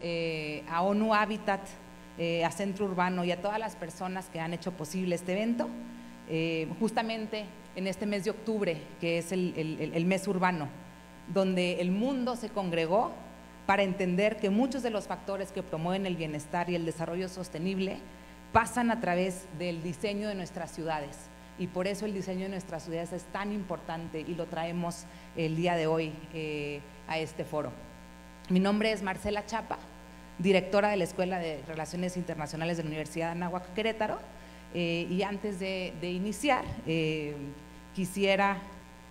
eh, a ONU Habitat, eh, a Centro Urbano y a todas las personas que han hecho posible este evento. Eh, justamente en este mes de octubre, que es el, el- el mes urbano, donde el mundo se congregó para entender que muchos de los factores que promueven el bienestar y el desarrollo sostenible pasan a través del diseño de nuestras ciudades. Y por eso el diseño de nuestras ciudades es tan importante y lo traemos el día de hoy eh, a este foro. Mi nombre es Marcela Chapa, directora de la Escuela de Relaciones Internacionales de la Universidad de Anáhuac Querétaro. Eh, y antes de, iniciar, eh, quisiera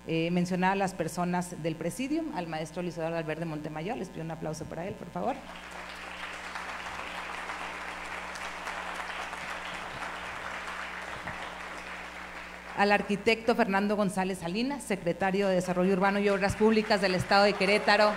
eh, mencionar a las personas del presidium, al maestro Luis Eduardo Alberde Montemayor, les pido un aplauso para él, por favor. Al arquitecto Fernando González Salinas, secretario de Desarrollo Urbano y Obras Públicas del Estado de Querétaro,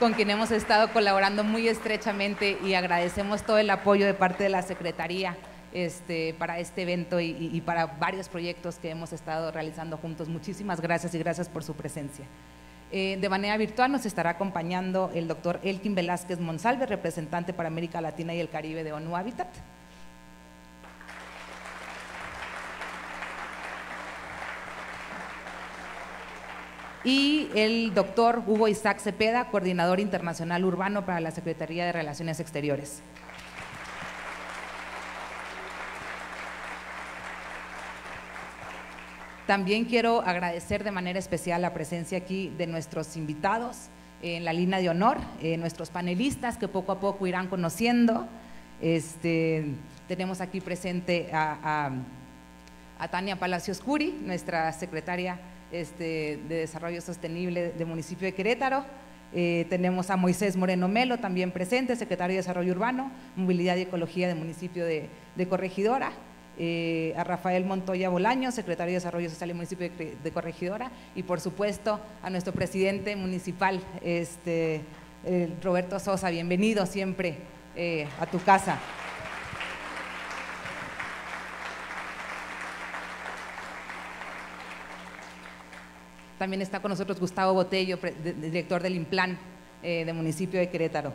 con quien hemos estado colaborando muy estrechamente y agradecemos todo el apoyo de parte de la Secretaría este, para este evento y, para varios proyectos que hemos estado realizando juntos. Muchísimas gracias y gracias por su presencia. Eh, de manera virtual nos estará acompañando el doctor Elkin Velázquez Monsalve, representante para América Latina y el Caribe de ONU Habitat. Y el doctor Hugo Isaac Cepeda, coordinador internacional urbano para la Secretaría de Relaciones Exteriores. También quiero agradecer de manera especial la presencia aquí de nuestros invitados en la línea de honor, eh, nuestros panelistas que poco a poco irán conociendo. Este, tenemos aquí presente a, Tania Palacios Curi, nuestra secretaria este, de Desarrollo Sostenible del municipio de Querétaro. Eh, tenemos a Moisés Moreno Melo, también presente, secretario de Desarrollo Urbano, Movilidad y Ecología del municipio de, Corregidora. Eh, a Rafael Montoya Bolaño, secretario de Desarrollo Social del municipio de, Corregidora. Y por supuesto a nuestro presidente municipal, este, Roberto Sosa. Bienvenido siempre eh, a tu casa. También está con nosotros Gustavo Botello, de- de- director del Implan eh, del municipio de Querétaro.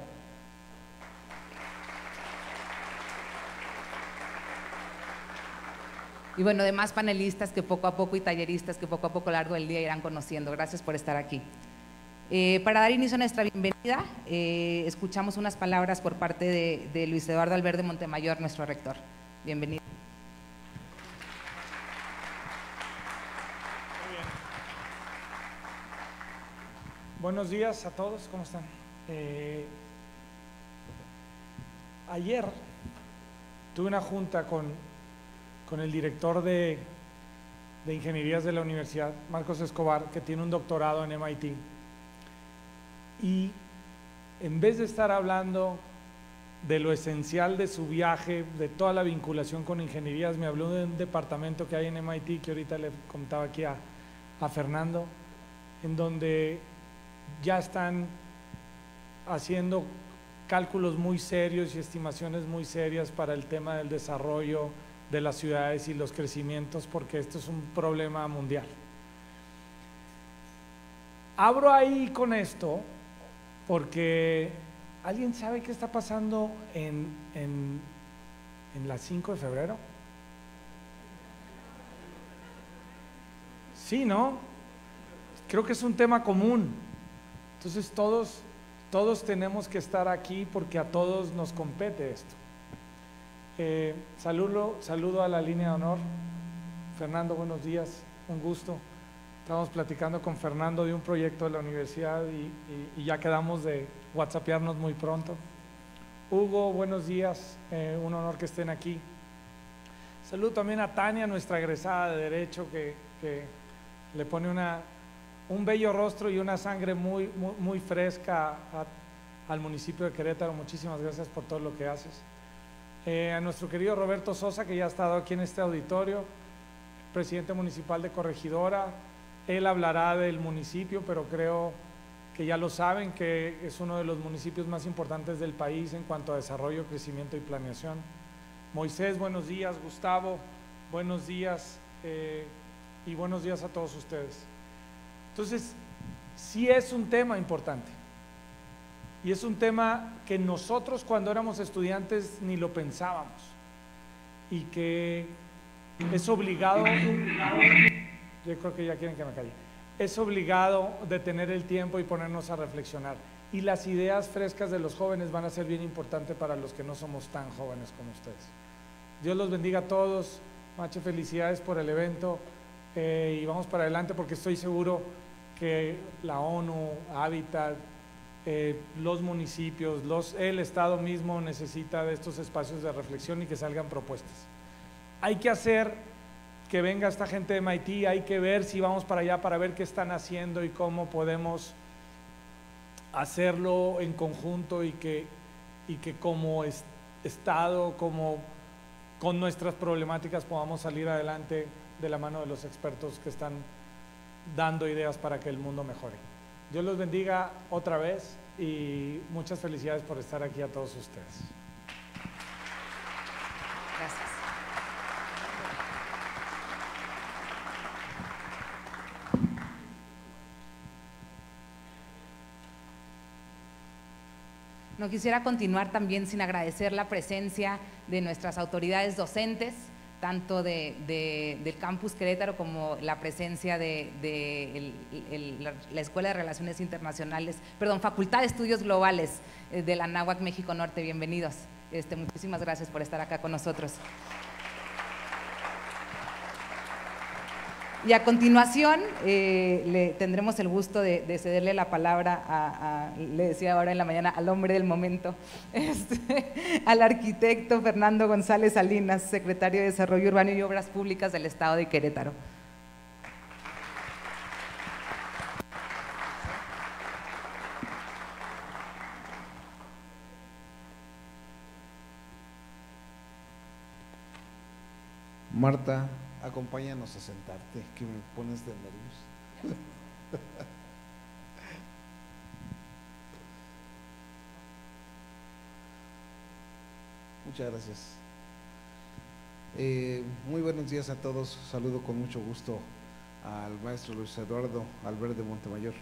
Y bueno, demás panelistas que poco a poco y talleristas que poco a poco a lo largo del día irán conociendo. Gracias por estar aquí. Eh, para dar inicio a nuestra bienvenida, eh, escuchamos unas palabras por parte de, de Luis Eduardo Alberde Montemayor, nuestro rector. Bienvenido. Buenos días a todos, ¿cómo están? Eh, ayer tuve una junta con, con el director de, de ingenierías de la universidad, Marcos Escobar, que tiene un doctorado en MIT. Y en vez de estar hablando de lo esencial de su viaje, de toda la vinculación con ingenierías, me habló de un departamento que hay en MIT, que ahorita le contaba aquí a, a Fernando, en donde ya están haciendo cálculos muy serios y estimaciones muy serias para el tema del desarrollo de las ciudades y los crecimientos, porque esto es un problema mundial. Abro ahí con esto porque ¿alguien sabe qué está pasando en, en, en la 5 de febrero? Sí, ¿no? Creo que es un tema común. Entonces todos, todos tenemos que estar aquí porque a todos nos compete esto. Eh, saludo, saludo a la línea de honor. Fernando, buenos días, un gusto. Estamos platicando con Fernando de un proyecto de la universidad y, y- y ya quedamos de whatsappearnos muy pronto. Hugo, buenos días, eh, un honor que estén aquí. Saludo también a Tania, nuestra egresada de Derecho, que, que le pone una, un bello rostro y una sangre muy, muy, fresca al municipio de Querétaro. Muchísimas gracias por todo lo que haces. Eh, a nuestro querido Roberto Sosa, que ya ha estado aquí en este auditorio, presidente municipal de Corregidora. Él hablará del municipio, pero creo que ya lo saben, que es uno de los municipios más importantes del país en cuanto a desarrollo, crecimiento y planeación. Moisés, buenos días. Gustavo, buenos días. eh, y buenos días a todos ustedes. Entonces, sí es un tema importante. Y es un tema que nosotros cuando éramos estudiantes ni lo pensábamos. Y que es obligado, yo creo que ya quieren que me calle, es obligado de tener el tiempo y ponernos a reflexionar. Y las ideas frescas de los jóvenes van a ser bien importantes para los que no somos tan jóvenes como ustedes. Dios los bendiga a todos. Mache, felicidades por el evento. Eh, y vamos para adelante porque estoy seguro que la ONU, Habitat, eh, los municipios, los, el Estado mismo necesita de estos espacios de reflexión y que salgan propuestas. Hay que hacer que venga esta gente de MIT, hay que ver si vamos para allá para ver qué están haciendo y cómo podemos hacerlo en conjunto y que, y que como Estado, como con nuestras problemáticas podamos salir adelante de la mano de los expertos que están dando ideas para que el mundo mejore. Dios los bendiga otra vez y muchas felicidades por estar aquí a todos ustedes. Gracias. No quisiera continuar también sin agradecer la presencia de nuestras autoridades docentes, tanto de, del campus Querétaro como la presencia de, la Escuela de Relaciones Internacionales, perdón, Facultad de Estudios Globales eh, de la NAWAC México Norte. Bienvenidos. Este, muchísimas gracias por estar acá con nosotros. Y a continuación eh, le tendremos el gusto de, cederle la palabra a, le decía ahora en la mañana, al hombre del momento, este, al arquitecto Fernando González Salinas, secretario de Desarrollo Urbano y Obras Públicas del Estado de Querétaro. Marta, acompáñanos a sentarte, que me pones de nervios. Muchas gracias. Eh, muy buenos días a todos. Saludo con mucho gusto al maestro Luis Eduardo Albert de Montemayor.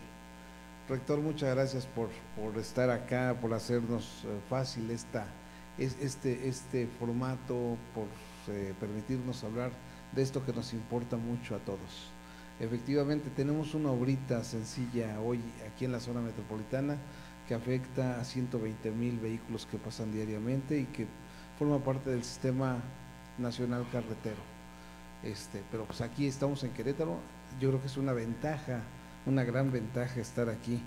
Rector, muchas gracias por, por estar acá, por hacernos eh, fácil esta, este, este formato, por eh, permitirnos hablar de esto que nos importa mucho a todos. Efectivamente, tenemos una obrita sencilla hoy aquí en la zona metropolitana que afecta a 120 mil vehículos que pasan diariamente y que forma parte del sistema nacional carretero. Este, pero pues aquí estamos en Querétaro, yo creo que es una ventaja, una gran ventaja estar aquí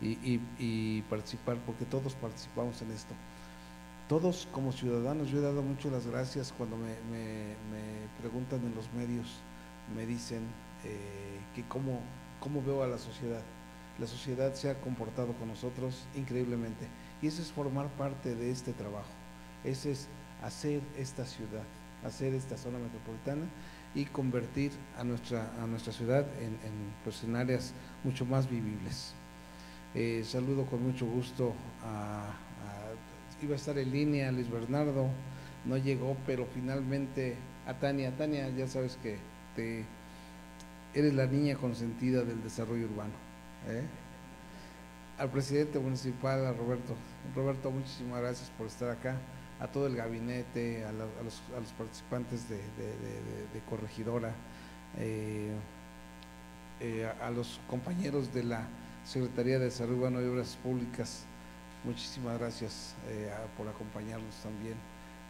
y participar, porque todos participamos en esto todos como ciudadanos, yo he dado mucho las gracias cuando me, preguntan en los medios, me dicen eh, que cómo, cómo veo a la sociedad. La sociedad se ha comportado con nosotros increíblemente y eso es formar parte de este trabajo, ese es hacer esta ciudad, hacer esta zona metropolitana y convertir a nuestra, a nuestra ciudad en, pues, en áreas mucho más vivibles. Eh, saludo con mucho gusto a iba a estar en línea Luis Bernardo, no llegó, pero finalmente a Tania, Tania, ya sabes que te, eres la niña consentida del desarrollo urbano. ¿eh? Al presidente municipal, a Roberto. Roberto, muchísimas gracias por estar acá, a todo el gabinete, a, los, participantes de, corregidora, eh, eh, a los compañeros de la Secretaría de Desarrollo Urbano y Obras Públicas, Muchísimas gracias eh, por acompañarnos también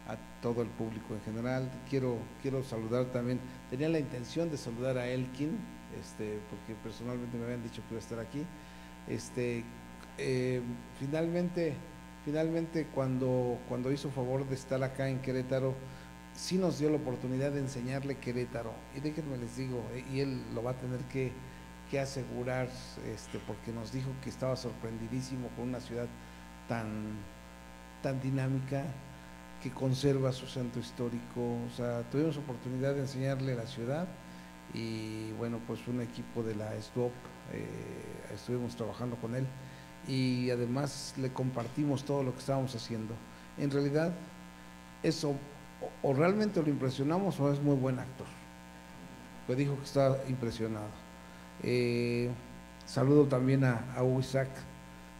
a todo el público en general. Quiero, quiero saludar también, tenía la intención de saludar a Elkin, este, porque personalmente me habían dicho que iba a estar aquí. Este, eh, finalmente, finalmente cuando, cuando hizo favor de estar acá en Querétaro, sí nos dio la oportunidad de enseñarle Querétaro. Y déjenme les digo, eh, y él lo va a tener que, que asegurar, este, porque nos dijo que estaba sorprendidísimo con una ciudad tan, tan dinámica que conserva su centro histórico. O sea, tuvimos oportunidad de enseñarle la ciudad y bueno, pues un equipo de la SDOP, eh, estuvimos trabajando con él y además le compartimos todo lo que estábamos haciendo. En realidad, eso o, realmente lo impresionamos o es muy buen actor. Pues dijo que está impresionado. Eh, saludo también a, a Isaac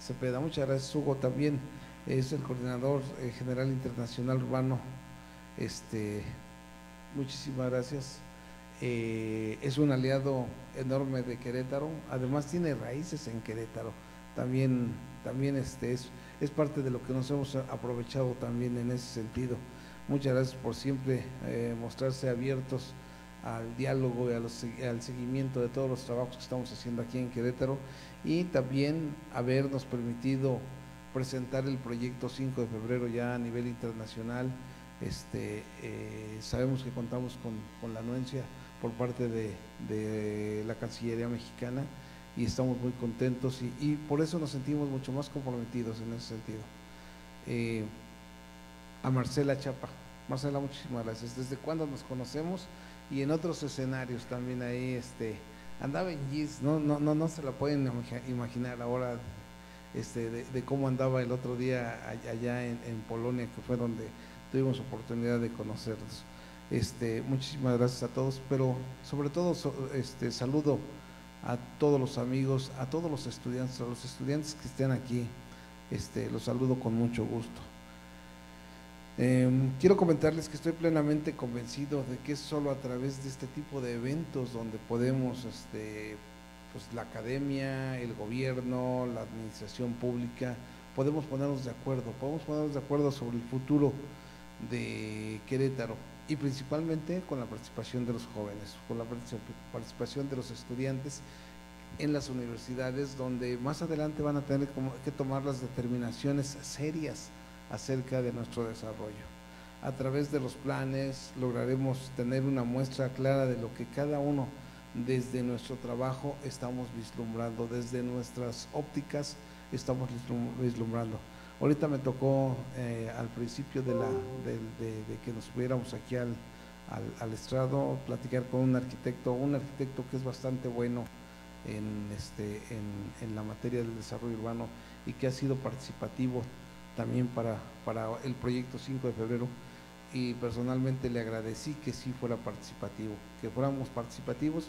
Cepeda. Muchas gracias, Hugo, también es el coordinador eh, general internacional urbano. Este, muchísimas gracias. Eh, es un aliado enorme de Querétaro, además tiene raíces en Querétaro. También, también este es, es parte de lo que nos hemos aprovechado también en ese sentido. Muchas gracias por siempre eh, mostrarse abiertos al diálogo y al seguimiento de todos los trabajos que estamos haciendo aquí en Querétaro y también habernos permitido presentar el proyecto 5 de febrero ya a nivel internacional. Este, eh, sabemos que contamos con, la anuencia por parte de, la Cancillería mexicana y estamos muy contentos y, por eso nos sentimos mucho más comprometidos en ese sentido. Eh, a Marcela Chapa. Marcela, muchísimas gracias. ¿Desde cuándo nos conocemos? Y en otros escenarios también ahí, este, andaba en GIS, no, no, no, no se la pueden imaginar ahora este, de, cómo andaba el otro día allá en, Polonia, que fue donde tuvimos oportunidad de conocerlos. Este, muchísimas gracias a todos, pero sobre todo este, saludo a todos los amigos, a todos los estudiantes, a los estudiantes que estén aquí, este, los saludo con mucho gusto. Em, quiero comentarles que estoy plenamente convencido de que es solo a través de este tipo de eventos donde podemos, este, pues la academia, el gobierno, la administración pública, podemos ponernos de acuerdo, podemos ponernos de acuerdo sobre el futuro de Querétaro y principalmente con la participación de los jóvenes, con la participación de los estudiantes en las universidades donde más adelante van a tener que tomar las determinaciones serias acerca de nuestro desarrollo. A través de los planes lograremos tener una muestra clara de lo que cada uno desde nuestro trabajo estamos vislumbrando, desde nuestras ópticas estamos vislumbrando. Ahorita me tocó eh, al principio de, la, de, que nos hubiéramos aquí al, al, estrado platicar con un arquitecto, un arquitecto que es bastante bueno en, este, en la materia del desarrollo urbano y que ha sido participativo también para, para el proyecto 5 de febrero y personalmente le agradecí que sí fuera participativo, que fuéramos participativos,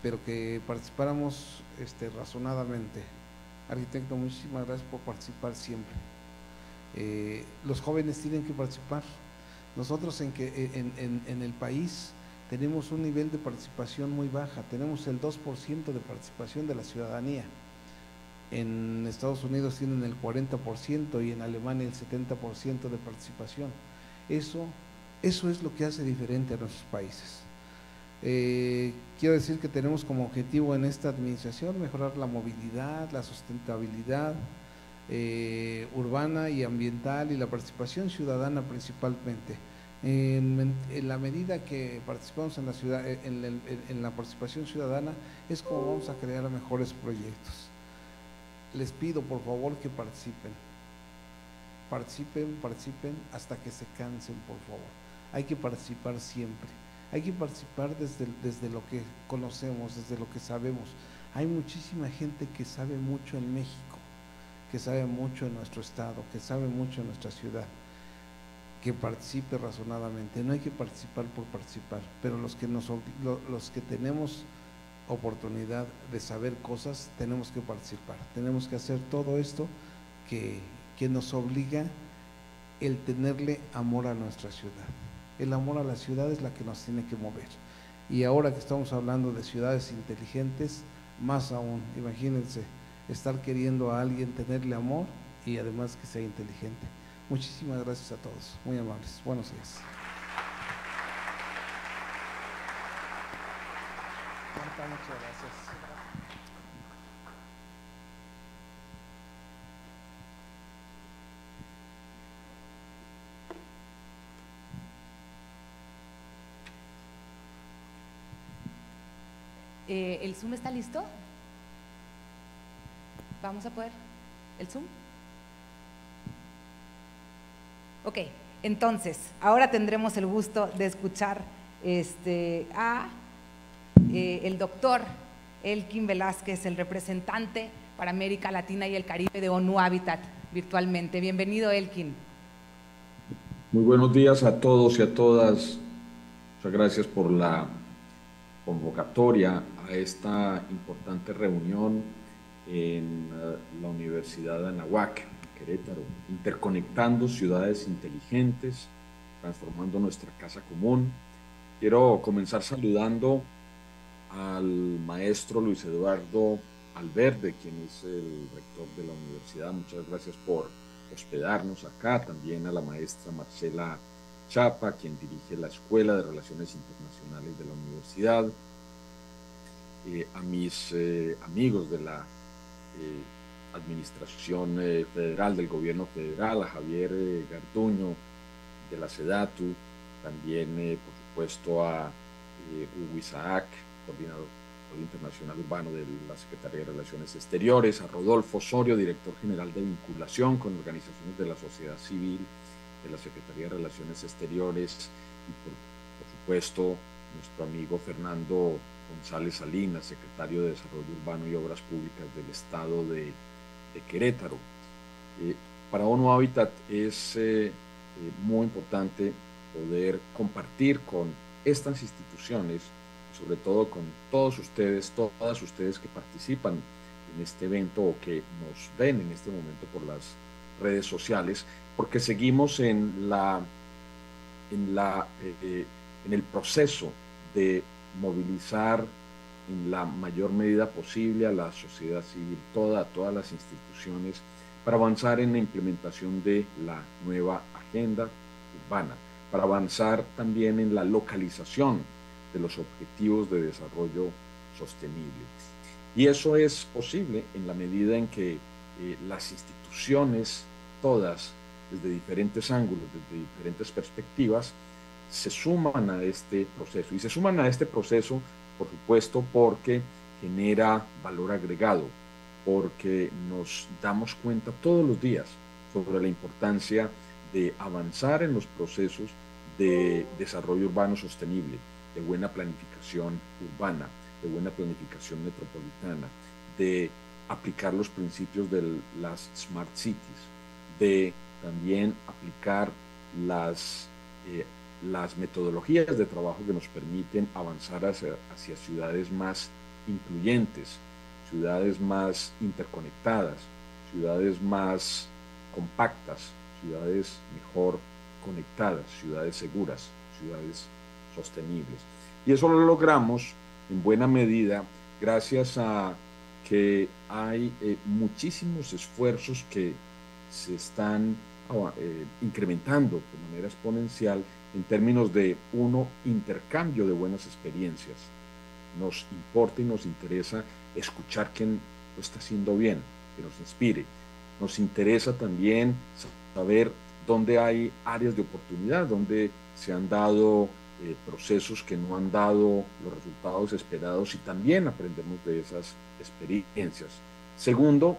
pero que participáramos este, razonadamente. Arquitecto, muchísimas gracias por participar siempre. Eh, los jóvenes tienen que participar. Nosotros en, que, en, en, en el país tenemos un nivel de participación muy baja, tenemos el 2% de participación de la ciudadanía en Estados Unidos tienen el 40% y en Alemania el 70% de participación. Eso, eso es lo que hace diferente a nuestros países. Eh, quiero decir que tenemos como objetivo en esta administración mejorar la movilidad, la sustentabilidad eh, urbana y ambiental y la participación ciudadana principalmente. En, la medida que participamos en la, ciudad, en la participación ciudadana es como vamos a crear mejores proyectos les pido por favor que participen. Participen, participen hasta que se cansen, por favor. Hay que participar siempre. Hay que participar desde, desde lo que conocemos, desde lo que sabemos. Hay muchísima gente que sabe mucho en México, que sabe mucho en nuestro estado, que sabe mucho en nuestra ciudad que participe razonadamente. No hay que participar por participar, pero los que, nos, los que tenemos oportunidad de saber cosas, tenemos que participar, tenemos que hacer todo esto que, que nos obliga el tenerle amor a nuestra ciudad. El amor a la ciudad es la que nos tiene que mover. Y ahora que estamos hablando de ciudades inteligentes, más aún, imagínense, estar queriendo a alguien tenerle amor y además que sea inteligente. Muchísimas gracias a todos, muy amables. Buenos días. Muchas gracias. Eh, ¿El Zoom está listo? ¿Vamos a poder? ¿El Zoom? Ok, entonces, ahora tendremos el gusto de escuchar este, a eh, el doctor Elkin Velázquez, el representante para América Latina y el Caribe de ONU Habitat virtualmente. Bienvenido, Elkin. Muy buenos días a todos y a todas. Muchas gracias por la convocatoria a esta importante reunión en eh, la Universidad de Anahuac, Querétaro, interconectando ciudades inteligentes, transformando nuestra casa común. Quiero comenzar saludando al maestro Luis Eduardo Alverde, quien es el rector de la universidad. Muchas gracias por hospedarnos acá. También a la maestra Marcela Chapa, quien dirige la Escuela de Relaciones Internacionales de la universidad. Eh, a mis eh, amigos de la eh, Administración Federal, del Gobierno Federal, a Javier Garduño de la SEDATU, también, por supuesto, a Hugo Isaac, coordinador internacional urbano de la Secretaría de Relaciones Exteriores, a Rodolfo Osorio, director general de vinculación con organizaciones de la sociedad civil de la Secretaría de Relaciones Exteriores y por, supuesto nuestro amigo Fernando González Salinas, secretario de Desarrollo Urbano y Obras Públicas del Estado de, Querétaro. Eh, para ONU Habitat es eh, eh, muy importante poder compartir con estas instituciones sobre todo con todos ustedes, todas ustedes que participan en este evento o que nos ven en este momento por las redes sociales, porque seguimos en la en la eh, en el proceso de movilizar en la mayor medida posible a la sociedad civil, toda, todas las instituciones, para avanzar en la implementación de la nueva agenda urbana, para avanzar también en la localización de los objetivos de desarrollo sostenible. Y eso es posible en la medida en que eh, las instituciones, todas, desde diferentes ángulos, desde diferentes perspectivas, se suman a este proceso. Y se suman a este proceso, por supuesto, porque genera valor agregado, porque nos damos cuenta todos los días sobre la importancia de avanzar en los procesos de desarrollo urbano sostenible, de buena planificación urbana, de buena planificación metropolitana, de aplicar los principios de las smart cities, de también aplicar las, eh, las metodologías de trabajo que nos permiten avanzar hacia, hacia ciudades más incluyentes, ciudades más interconectadas, ciudades más compactas, ciudades mejor conectadas, ciudades seguras, ciudades sostenibles. Y eso lo logramos en buena medida gracias a que hay eh, muchísimos esfuerzos que se están ah, eh, incrementando de manera exponencial en términos de, uno, intercambio de buenas experiencias. Nos importa y nos interesa escuchar quién lo está haciendo bien, que nos inspire. Nos interesa también saber dónde hay áreas de oportunidad, dónde se han dado eh, procesos que no han dado los resultados esperados y también aprendemos de esas experiencias. Segundo,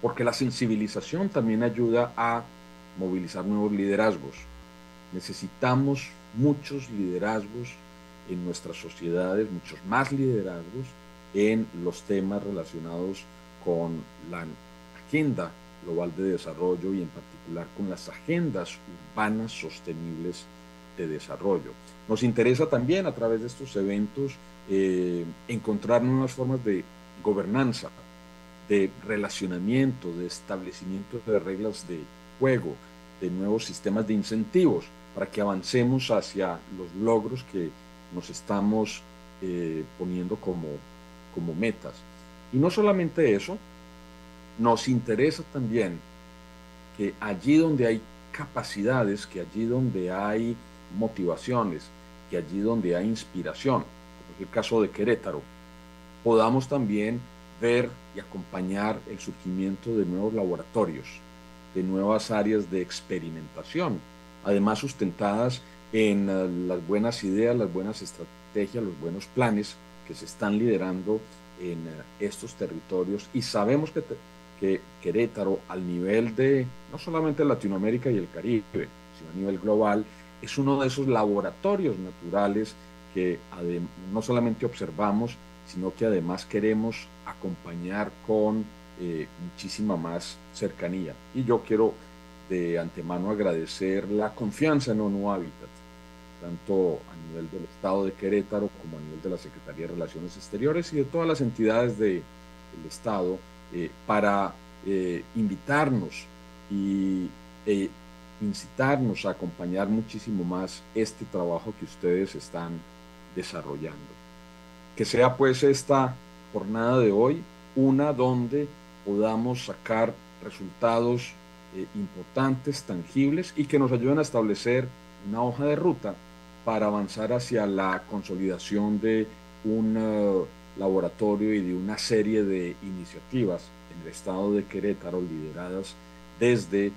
porque la sensibilización también ayuda a movilizar nuevos liderazgos. Necesitamos muchos liderazgos en nuestras sociedades, muchos más liderazgos en los temas relacionados con la agenda global de desarrollo y en particular con las agendas urbanas sostenibles de desarrollo. Nos interesa también a través de estos eventos eh, encontrar nuevas formas de gobernanza, de relacionamiento, de establecimiento de reglas de juego, de nuevos sistemas de incentivos para que avancemos hacia los logros que nos estamos eh, poniendo como, como metas. Y no solamente eso, nos interesa también que allí donde hay capacidades, que allí donde hay motivaciones, que allí donde hay inspiración, como el caso de Querétaro, podamos también ver y acompañar el surgimiento de nuevos laboratorios, de nuevas áreas de experimentación, además sustentadas en eh, las buenas ideas, las buenas estrategias, los buenos planes que se están liderando en eh, estos territorios. Y sabemos que, que Querétaro al nivel de no solamente Latinoamérica y el Caribe, sino a nivel global, es uno de esos laboratorios naturales que no solamente observamos, sino que además queremos acompañar con eh, muchísima más cercanía. Y yo quiero de antemano agradecer la confianza en ONU Habitat, tanto a nivel del Estado de Querétaro como a nivel de la Secretaría de Relaciones Exteriores y de todas las entidades del Estado eh, para eh, invitarnos y incitarnos a acompañar muchísimo más este trabajo que ustedes están desarrollando. Que sea pues esta jornada de hoy una donde podamos sacar resultados eh, importantes, tangibles y que nos ayuden a establecer una hoja de ruta para avanzar hacia la consolidación de un eh, laboratorio y de una serie de iniciativas en el estado de Querétaro lideradas desde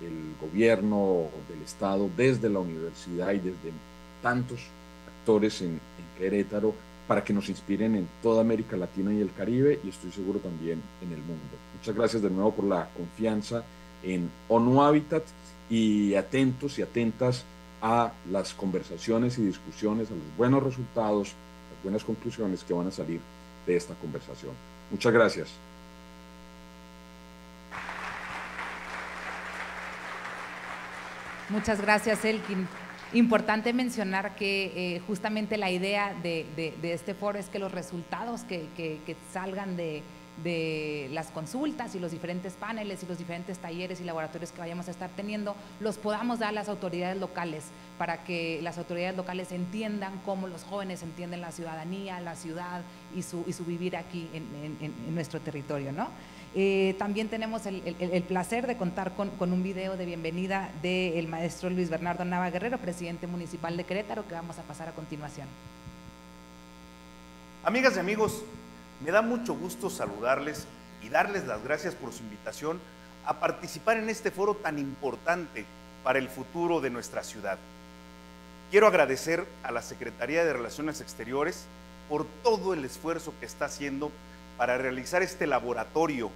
el gobierno del estado, desde la universidad y desde tantos actores en, Querétaro para que nos inspiren en toda América Latina y el Caribe y estoy seguro también en el mundo. Muchas gracias de nuevo por la confianza en ONU Habitat y atentos y atentas a las conversaciones y discusiones, a los buenos resultados, las buenas conclusiones que van a salir de esta conversación. Muchas gracias. Muchas gracias, Elkin. Importante mencionar que eh, justamente la idea de, este foro es que los resultados que, salgan de, las consultas y los diferentes paneles y los diferentes talleres y laboratorios que vayamos a estar teniendo, los podamos dar a las autoridades locales para que las autoridades locales entiendan cómo los jóvenes entienden la ciudadanía, la ciudad y su, y su vivir aquí en, en nuestro territorio, ¿no? Eh, también tenemos el, placer de contar con, un video de bienvenida del maestro Luis Bernardo Nava Guerrero, presidente municipal de Querétaro, que vamos a pasar a continuación. Amigas y amigos, me da mucho gusto saludarles y darles las gracias por su invitación a participar en este foro tan importante para el futuro de nuestra ciudad. Quiero agradecer a la Secretaría de Relaciones Exteriores por todo el esfuerzo que está haciendo para realizar este laboratorio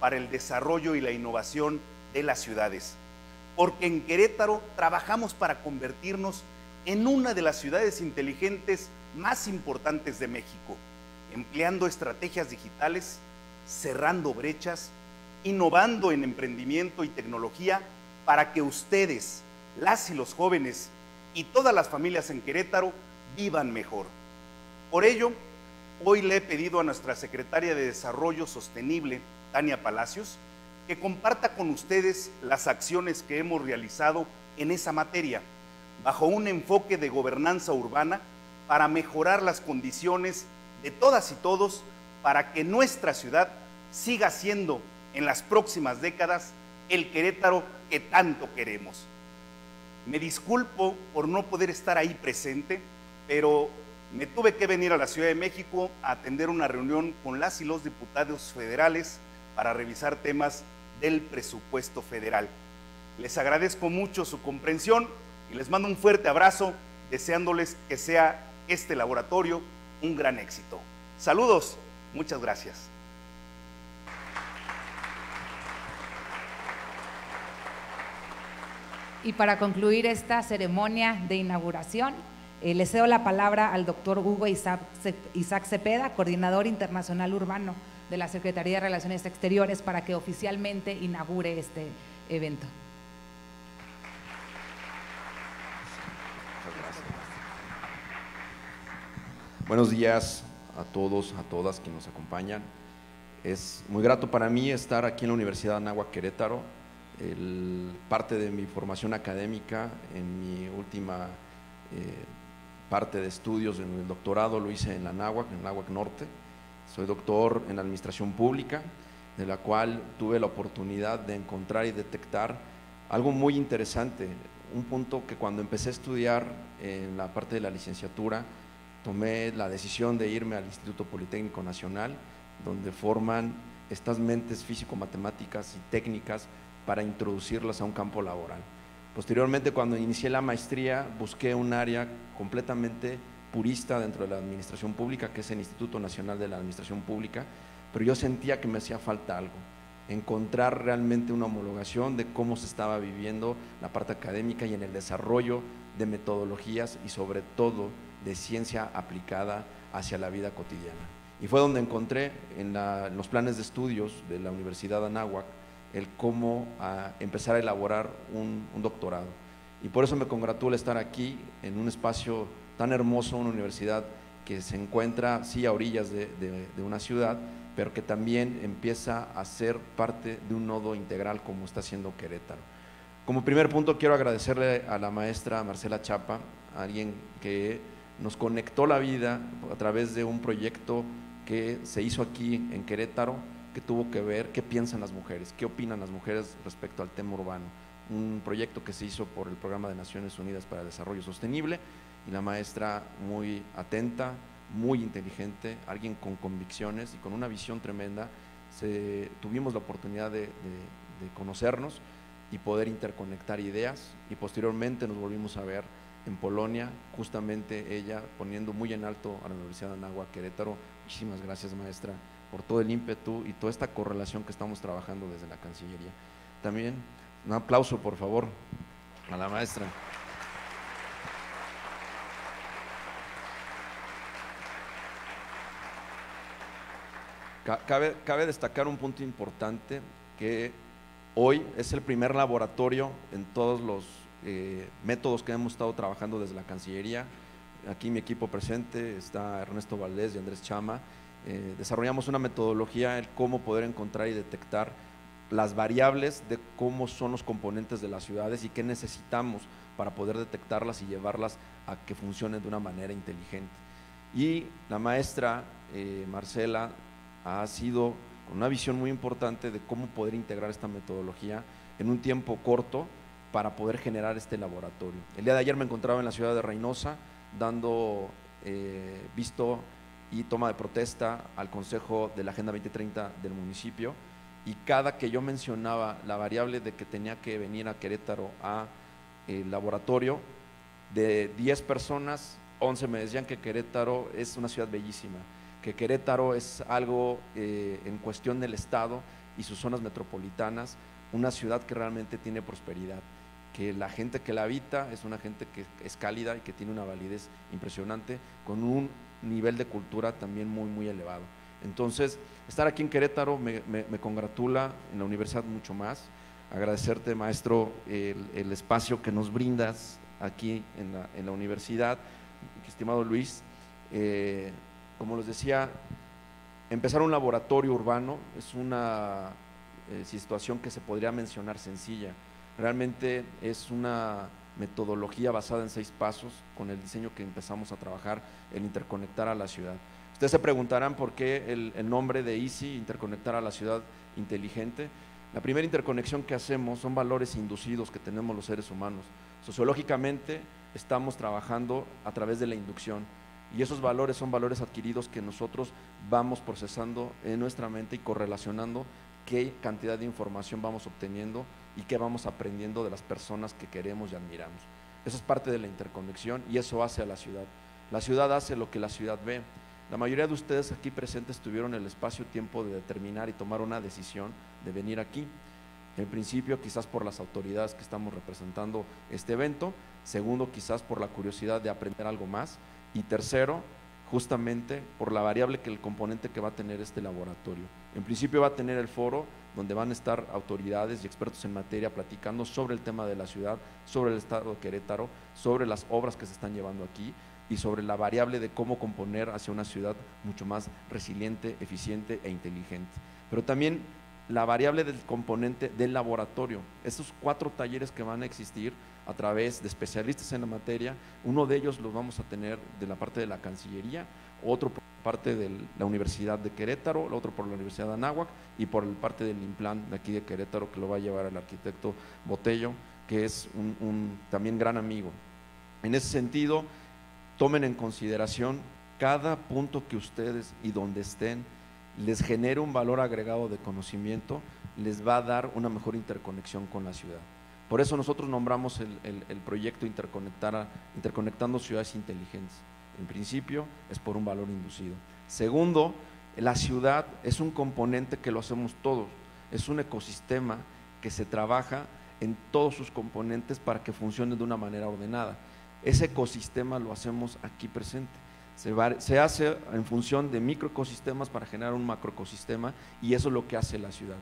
para el desarrollo y la innovación de las ciudades. Porque en Querétaro trabajamos para convertirnos en una de las ciudades inteligentes más importantes de México, empleando estrategias digitales, cerrando brechas, innovando en emprendimiento y tecnología para que ustedes, las y los jóvenes y todas las familias en Querétaro vivan mejor. Por ello, Hoy le he pedido a nuestra secretaria de Desarrollo Sostenible, Tania Palacios, que comparta con ustedes las acciones que hemos realizado en esa materia, bajo un enfoque de gobernanza urbana para mejorar las condiciones de todas y todos para que nuestra ciudad siga siendo en las próximas décadas el Querétaro que tanto queremos. Me disculpo por no poder estar ahí presente, pero me tuve que venir a la Ciudad de México a atender una reunión con las y los diputados federales para revisar temas del presupuesto federal. Les agradezco mucho su comprensión y les mando un fuerte abrazo, deseándoles que sea este laboratorio un gran éxito. Saludos, muchas gracias. Y para concluir esta ceremonia de inauguración, eh, le cedo la palabra al doctor Hugo Isaac, Cepeda, coordinador internacional urbano de la Secretaría de Relaciones Exteriores, para que oficialmente inaugure este evento. Buenos días a todos, a todas que nos acompañan. Es muy grato para mí estar aquí en la Universidad de Anáhuac Querétaro. parte de mi formación académica en mi última eh, parte de estudios en el doctorado lo hice en la NAWAC, en la Norte. Soy doctor en Administración Pública, de la cual tuve la oportunidad de encontrar y detectar algo muy interesante, un punto que cuando empecé a estudiar en la parte de la licenciatura, tomé la decisión de irme al Instituto Politécnico Nacional, donde forman estas mentes físico-matemáticas y técnicas para introducirlas a un campo laboral. Posteriormente, cuando inicié la maestría, busqué un área completamente purista dentro de la administración pública, que es el Instituto Nacional de la Administración Pública, pero yo sentía que me hacía falta algo, encontrar realmente una homologación de cómo se estaba viviendo la parte académica y en el desarrollo de metodologías y sobre todo de ciencia aplicada hacia la vida cotidiana. Y fue donde encontré en, los planes de estudios de la Universidad de Anáhuac el cómo ah, empezar a elaborar un, doctorado. Y por eso me congratula estar aquí en un espacio tan hermoso, una universidad que se encuentra, sí, a orillas de, de una ciudad, pero que también empieza a ser parte de un nodo integral como está haciendo Querétaro. Como primer punto quiero agradecerle a la maestra Marcela Chapa, alguien que nos conectó la vida a través de un proyecto que se hizo aquí en Querétaro, que tuvo que ver qué piensan las mujeres, qué opinan las mujeres respecto al tema urbano. Un proyecto que se hizo por el Programa de Naciones Unidas para el Desarrollo Sostenible y la maestra muy atenta, muy inteligente, alguien con convicciones y con una visión tremenda. tuvimos la oportunidad de, de conocernos y poder interconectar ideas y posteriormente nos volvimos a ver en Polonia, justamente ella poniendo muy en alto a la Universidad de Anáhuac Querétaro. Muchísimas gracias maestra por todo el ímpetu y toda esta correlación que estamos trabajando desde la Cancillería. También un aplauso por favor a la maestra. Cabe, destacar un punto importante que Hoy es el primer laboratorio en todos los eh, métodos que hemos estado trabajando desde la Cancillería. Aquí mi equipo presente está Ernesto Valdés y Andrés Chama. Eh, desarrollamos una metodología en cómo poder encontrar y detectar las variables de cómo son los componentes de las ciudades y qué necesitamos para poder detectarlas y llevarlas a que funcionen de una manera inteligente. Y la maestra eh, Marcela ha sido una visión muy importante de cómo poder integrar esta metodología en un tiempo corto para poder generar este laboratorio. El día de ayer me encontraba en la ciudad de Reynosa dando eh, visto y toma de protesta al Consejo de la Agenda 2030 del municipio. Y cada que yo mencionaba la variable de que tenía que venir a Querétaro a el laboratorio, de 10 personas, 11 me decían que Querétaro es una ciudad bellísima que Querétaro es algo eh, en cuestión del Estado y sus zonas metropolitanas, una ciudad que realmente tiene prosperidad, que la gente que la habita es una gente que es cálida y que tiene una validez impresionante, con un nivel de cultura también muy, muy elevado. Entonces, estar aquí en Querétaro me, congratula, en la universidad mucho más. Agradecerte, maestro, el, espacio que nos brindas aquí en la, en la universidad. Estimado Luis, eh, como les decía, empezar un laboratorio urbano es una eh, situación que se podría mencionar sencilla. Realmente es una metodología basada en seis pasos con el diseño que empezamos a trabajar, el interconectar a la ciudad. Ustedes se preguntarán por qué el, nombre de Easy, interconectar a la ciudad inteligente. La primera interconexión que hacemos son valores inducidos que tenemos los seres humanos. Sociológicamente estamos trabajando a través de la inducción y esos valores son valores adquiridos que nosotros vamos procesando en nuestra mente y correlacionando qué cantidad de información vamos obteniendo y qué vamos aprendiendo de las personas que queremos y admiramos. Eso es parte de la interconexión y eso hace a la ciudad. La ciudad hace lo que la ciudad ve. La mayoría de ustedes aquí presentes tuvieron el espacio-tiempo de determinar y tomar una decisión de venir aquí. En principio, quizás por las autoridades que estamos representando este evento. Segundo, quizás por la curiosidad de aprender algo más. Y tercero, justamente por la variable que el componente que va a tener este laboratorio. En principio va a tener el foro donde van a estar autoridades y expertos en materia platicando sobre el tema de la ciudad, sobre el estado de Querétaro, sobre las obras que se están llevando aquí y sobre la variable de cómo componer hacia una ciudad mucho más resiliente, eficiente e inteligente. Pero también la variable del componente del laboratorio. Esos cuatro talleres que van a existir a través de especialistas en la materia. Uno de ellos los vamos a tener de la parte de la Cancillería, otro por parte de la Universidad de Querétaro, otro por la Universidad de Anáhuac y por el parte del Implan de aquí de Querétaro que lo va a llevar el arquitecto Botello, que es un, también gran amigo. En ese sentido, tomen en consideración cada punto que ustedes y donde estén les genere un valor agregado de conocimiento, les va a dar una mejor interconexión con la ciudad. Por eso nosotros nombramos el, proyecto Interconectar Interconectando Ciudades Inteligentes. En principio es por un valor inducido. Segundo, la ciudad es un componente que lo hacemos todos, es un ecosistema que se trabaja en todos sus componentes para que funcione de una manera ordenada. Ese ecosistema lo hacemos aquí presente. Se, se, hace en función de microecosistemas para generar un macroecosistema y eso es lo que hace la ciudad.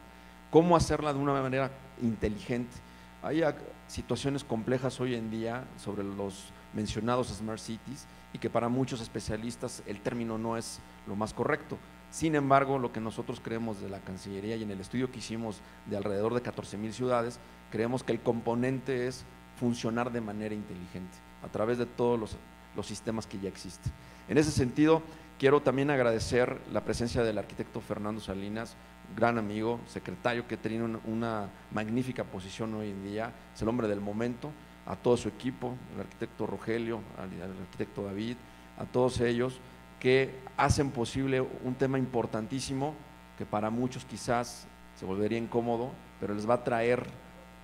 ¿Cómo hacerla de una manera inteligente? Hay situaciones complejas hoy en día sobre los mencionados Smart Cities y que para muchos especialistas el término no es lo más correcto. Sin embargo, lo que nosotros creemos de la Cancillería y en el estudio que hicimos de alrededor de 14 mil ciudades, creemos que el componente es funcionar de manera inteligente a través de todos los, los sistemas que ya existen. En ese sentido, quiero también agradecer la presencia del arquitecto Fernando Salinas, gran amigo, secretario que tiene una, magnífica posición hoy en día, es el hombre del momento, a todo su equipo, el arquitecto Rogelio, al, arquitecto David, a todos ellos que hacen posible un tema importantísimo que para muchos quizás se volvería incómodo, pero les va a traer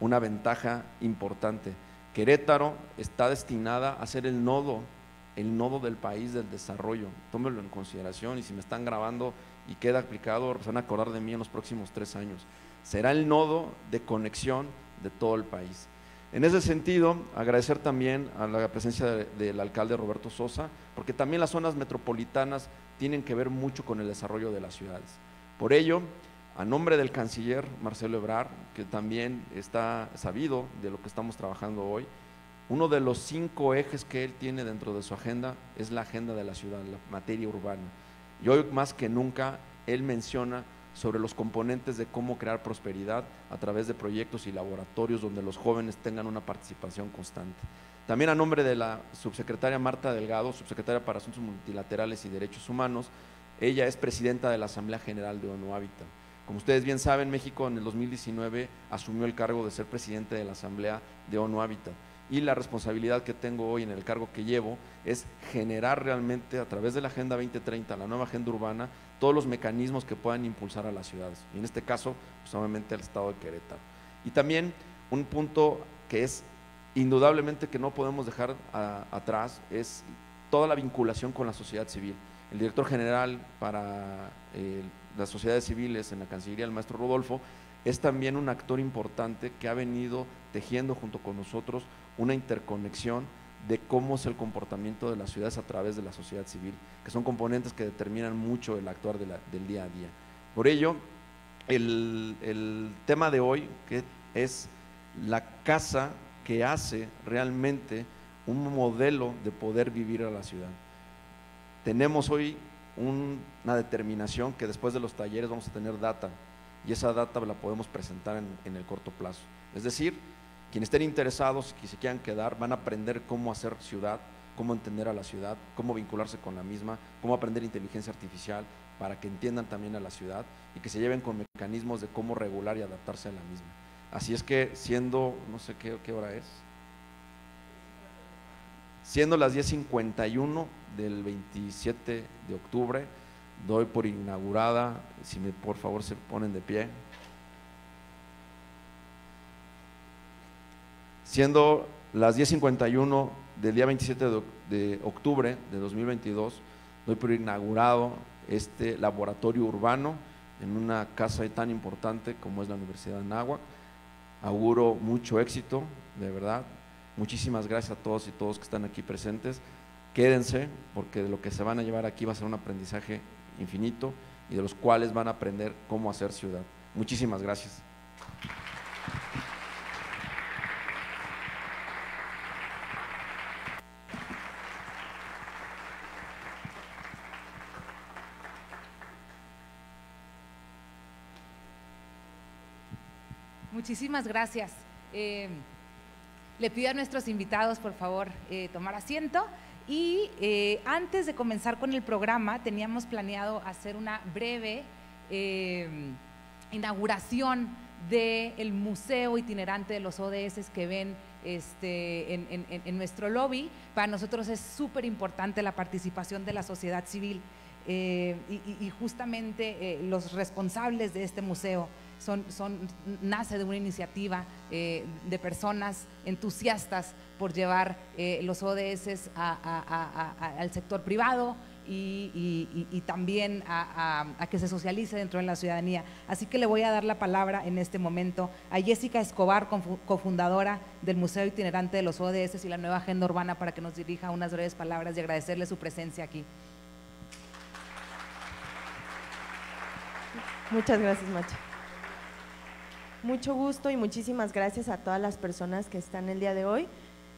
una ventaja importante. Querétaro está destinada a ser el nodo, el nodo del país del desarrollo. Tómelo en consideración y si me están grabando y queda aplicado, se van a acordar de mí en los próximos tres años. Será el nodo de conexión de todo el país. En ese sentido, agradecer también a la presencia del alcalde Roberto Sosa, porque también las zonas metropolitanas tienen que ver mucho con el desarrollo de las ciudades. Por ello, a nombre del canciller Marcelo Ebrard, que también está sabido de lo que estamos trabajando hoy, uno de los cinco ejes que él tiene dentro de su agenda es la agenda de la ciudad, la materia urbana. Y hoy más que nunca, él menciona sobre los componentes de cómo crear prosperidad a través de proyectos y laboratorios donde los jóvenes tengan una participación constante. También a nombre de la subsecretaria Marta Delgado, subsecretaria para Asuntos Multilaterales y Derechos Humanos, ella es presidenta de la Asamblea General de ONU Habitat. Como ustedes bien saben, México en el 2019 asumió el cargo de ser presidente de la Asamblea de ONU Habitat y la responsabilidad que tengo hoy en el cargo que llevo es generar realmente a través de la Agenda 2030, la nueva agenda urbana, todos los mecanismos que puedan impulsar a las ciudades. Y en este caso, pues obviamente al estado de Querétaro. Y también un punto que es indudablemente que no podemos dejar atrás es toda la vinculación con la sociedad civil. El director general para eh, las sociedades civiles en la Cancillería, el maestro Rodolfo, es también un actor importante que ha venido tejiendo junto con nosotros una interconexión de cómo es el comportamiento de las ciudades a través de la sociedad civil, que son componentes que determinan mucho el actuar del día a día. Por ello, el, el tema de hoy, que es la casa que hace realmente un modelo de poder vivir a la ciudad. Tenemos hoy una determinación que después de los talleres vamos a tener data y esa data la podemos presentar en, en el corto plazo. Es decir, quienes estén interesados, que se quieran quedar, van a aprender cómo hacer ciudad, cómo entender a la ciudad, cómo vincularse con la misma, cómo aprender inteligencia artificial para que entiendan también a la ciudad y que se lleven con mecanismos de cómo regular y adaptarse a la misma. Así es que siendo, no sé qué, qué hora es, siendo las 10.51 del 27 de octubre, doy por inaugurada, si me por favor se ponen de pie. Siendo las 10.51 del día 27 de, octubre de 2022, doy por inaugurado este laboratorio urbano en una casa tan importante como es la Universidad de Nahua. Auguro mucho éxito, de verdad. Muchísimas gracias a todos y todos que están aquí presentes. Quédense, porque de lo que se van a llevar aquí va a ser un aprendizaje infinito y de los cuales van a aprender cómo hacer ciudad. Muchísimas gracias. Muchísimas gracias. Eh, le pido a nuestros invitados, por favor, eh, tomar asiento. Y eh, antes de comenzar con el programa, teníamos planeado hacer una breve inauguración del museo itinerante de los ODS que ven este, en, nuestro lobby. Para nosotros es súper importante la participación de la sociedad civil y, justamente los responsables de este museo son, nace de una iniciativa eh, de personas entusiastas por llevar eh, los ODS al sector privado y, también a, que se socialice dentro de la ciudadanía. Así que le voy a dar la palabra en este momento a Jessica Escobar, cofundadora del Museo Itinerante de los ODS y la nueva Agenda Urbana, para que nos dirija unas breves palabras y agradecerle su presencia aquí. Muchas gracias, Macha. Mucho gusto y muchísimas gracias a todas las personas que están el día de hoy.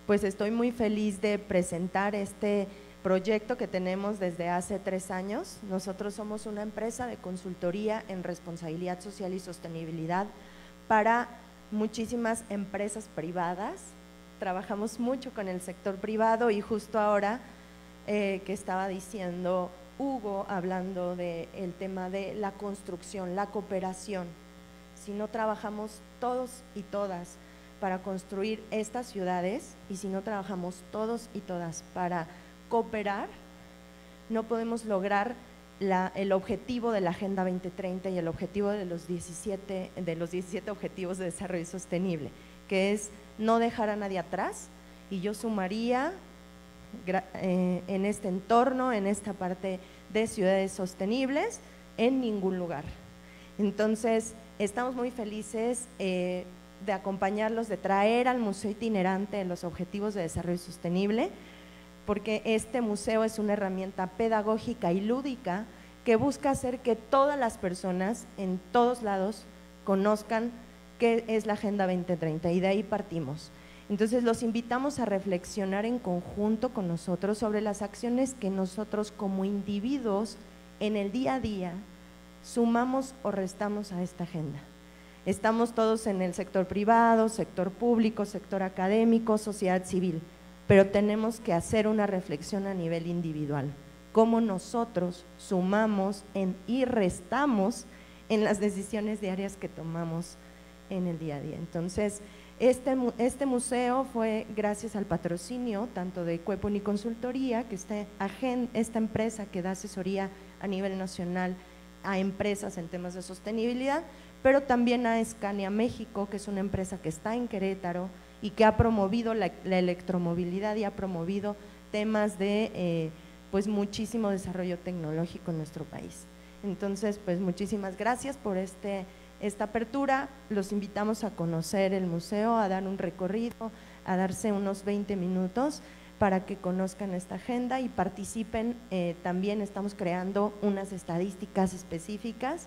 pues estoy muy feliz de presentar este proyecto que tenemos desde hace tres años. Nosotros somos una empresa de consultoría en responsabilidad social y sostenibilidad para muchísimas empresas privadas. Trabajamos mucho con el sector privado y justo ahora eh, que estaba diciendo Hugo, hablando del tema de la construcción, la cooperación. Si no trabajamos todos y todas para construir estas ciudades y si no trabajamos todos y todas para cooperar, no podemos lograr el objetivo de la Agenda 2030 y el objetivo de los, 17, de los 17 Objetivos de Desarrollo Sostenible, que es no dejar a nadie atrás. Y yo sumaría eh, en este entorno, en esta parte de ciudades sostenibles, en ningún lugar. Entonces, estamos muy felices eh, de acompañarlos, de traer al Museo Itinerante los Objetivos de Desarrollo Sostenible, porque este museo es una herramienta pedagógica y lúdica que busca hacer que todas las personas en todos lados conozcan qué es la Agenda 2030 y de ahí partimos. Entonces los invitamos a reflexionar en conjunto con nosotros sobre las acciones que nosotros como individuos en el día a día sumamos o restamos a esta agenda. Estamos todos en el sector privado, sector público, sector académico, sociedad civil, pero tenemos que hacer una reflexión a nivel individual. Cómo nosotros sumamos y restamos en las decisiones diarias que tomamos en el día a día. Entonces, este, este museo fue gracias al patrocinio tanto de Cueponi Consultoría, que está esta empresa que da asesoría a nivel nacional a empresas en temas de sostenibilidad, pero también a Escania México, que es una empresa que está en Querétaro y que ha promovido la, electromovilidad y ha promovido temas de eh, pues muchísimo desarrollo tecnológico en nuestro país. Entonces, pues muchísimas gracias por este, esta apertura. Los invitamos a conocer el museo, a dar un recorrido, a darse unos 20 minutos para que conozcan esta agenda y participen. Eh, también estamos creando unas estadísticas específicas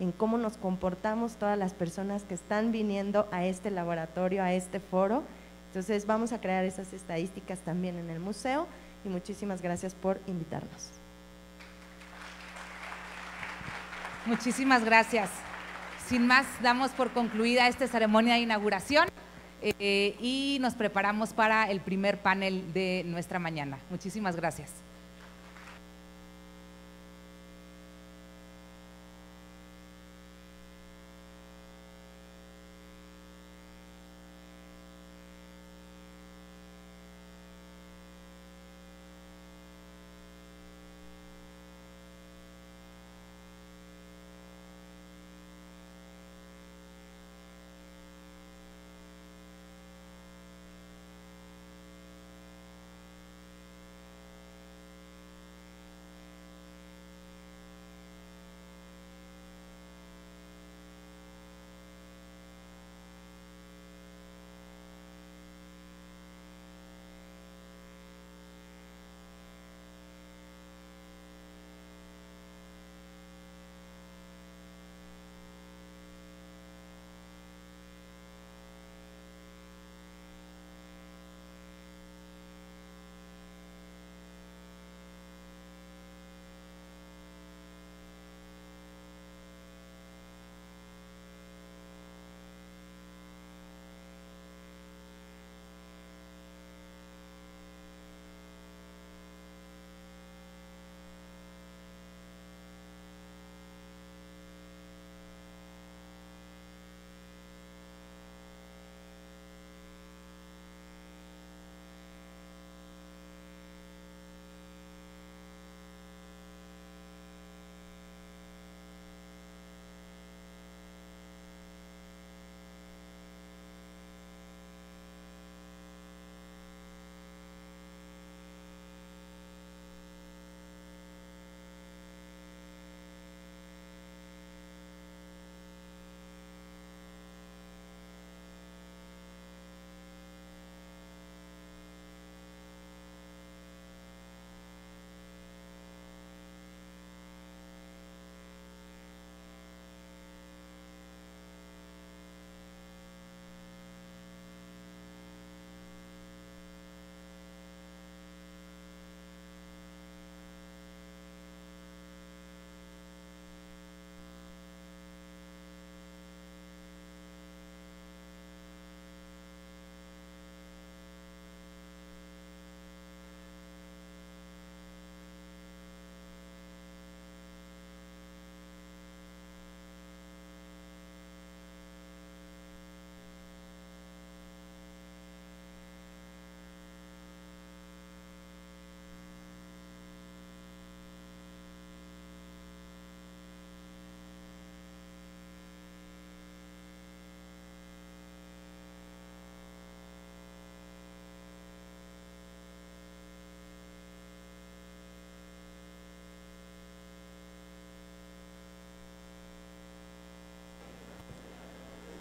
en cómo nos comportamos todas las personas que están viniendo a este laboratorio, a este foro. Entonces vamos a crear esas estadísticas también en el museo y muchísimas gracias por invitarnos. Muchísimas gracias. Sin más, damos por concluida esta ceremonia de inauguración eh, y nos preparamos para el primer panel de nuestra mañana. Muchísimas gracias.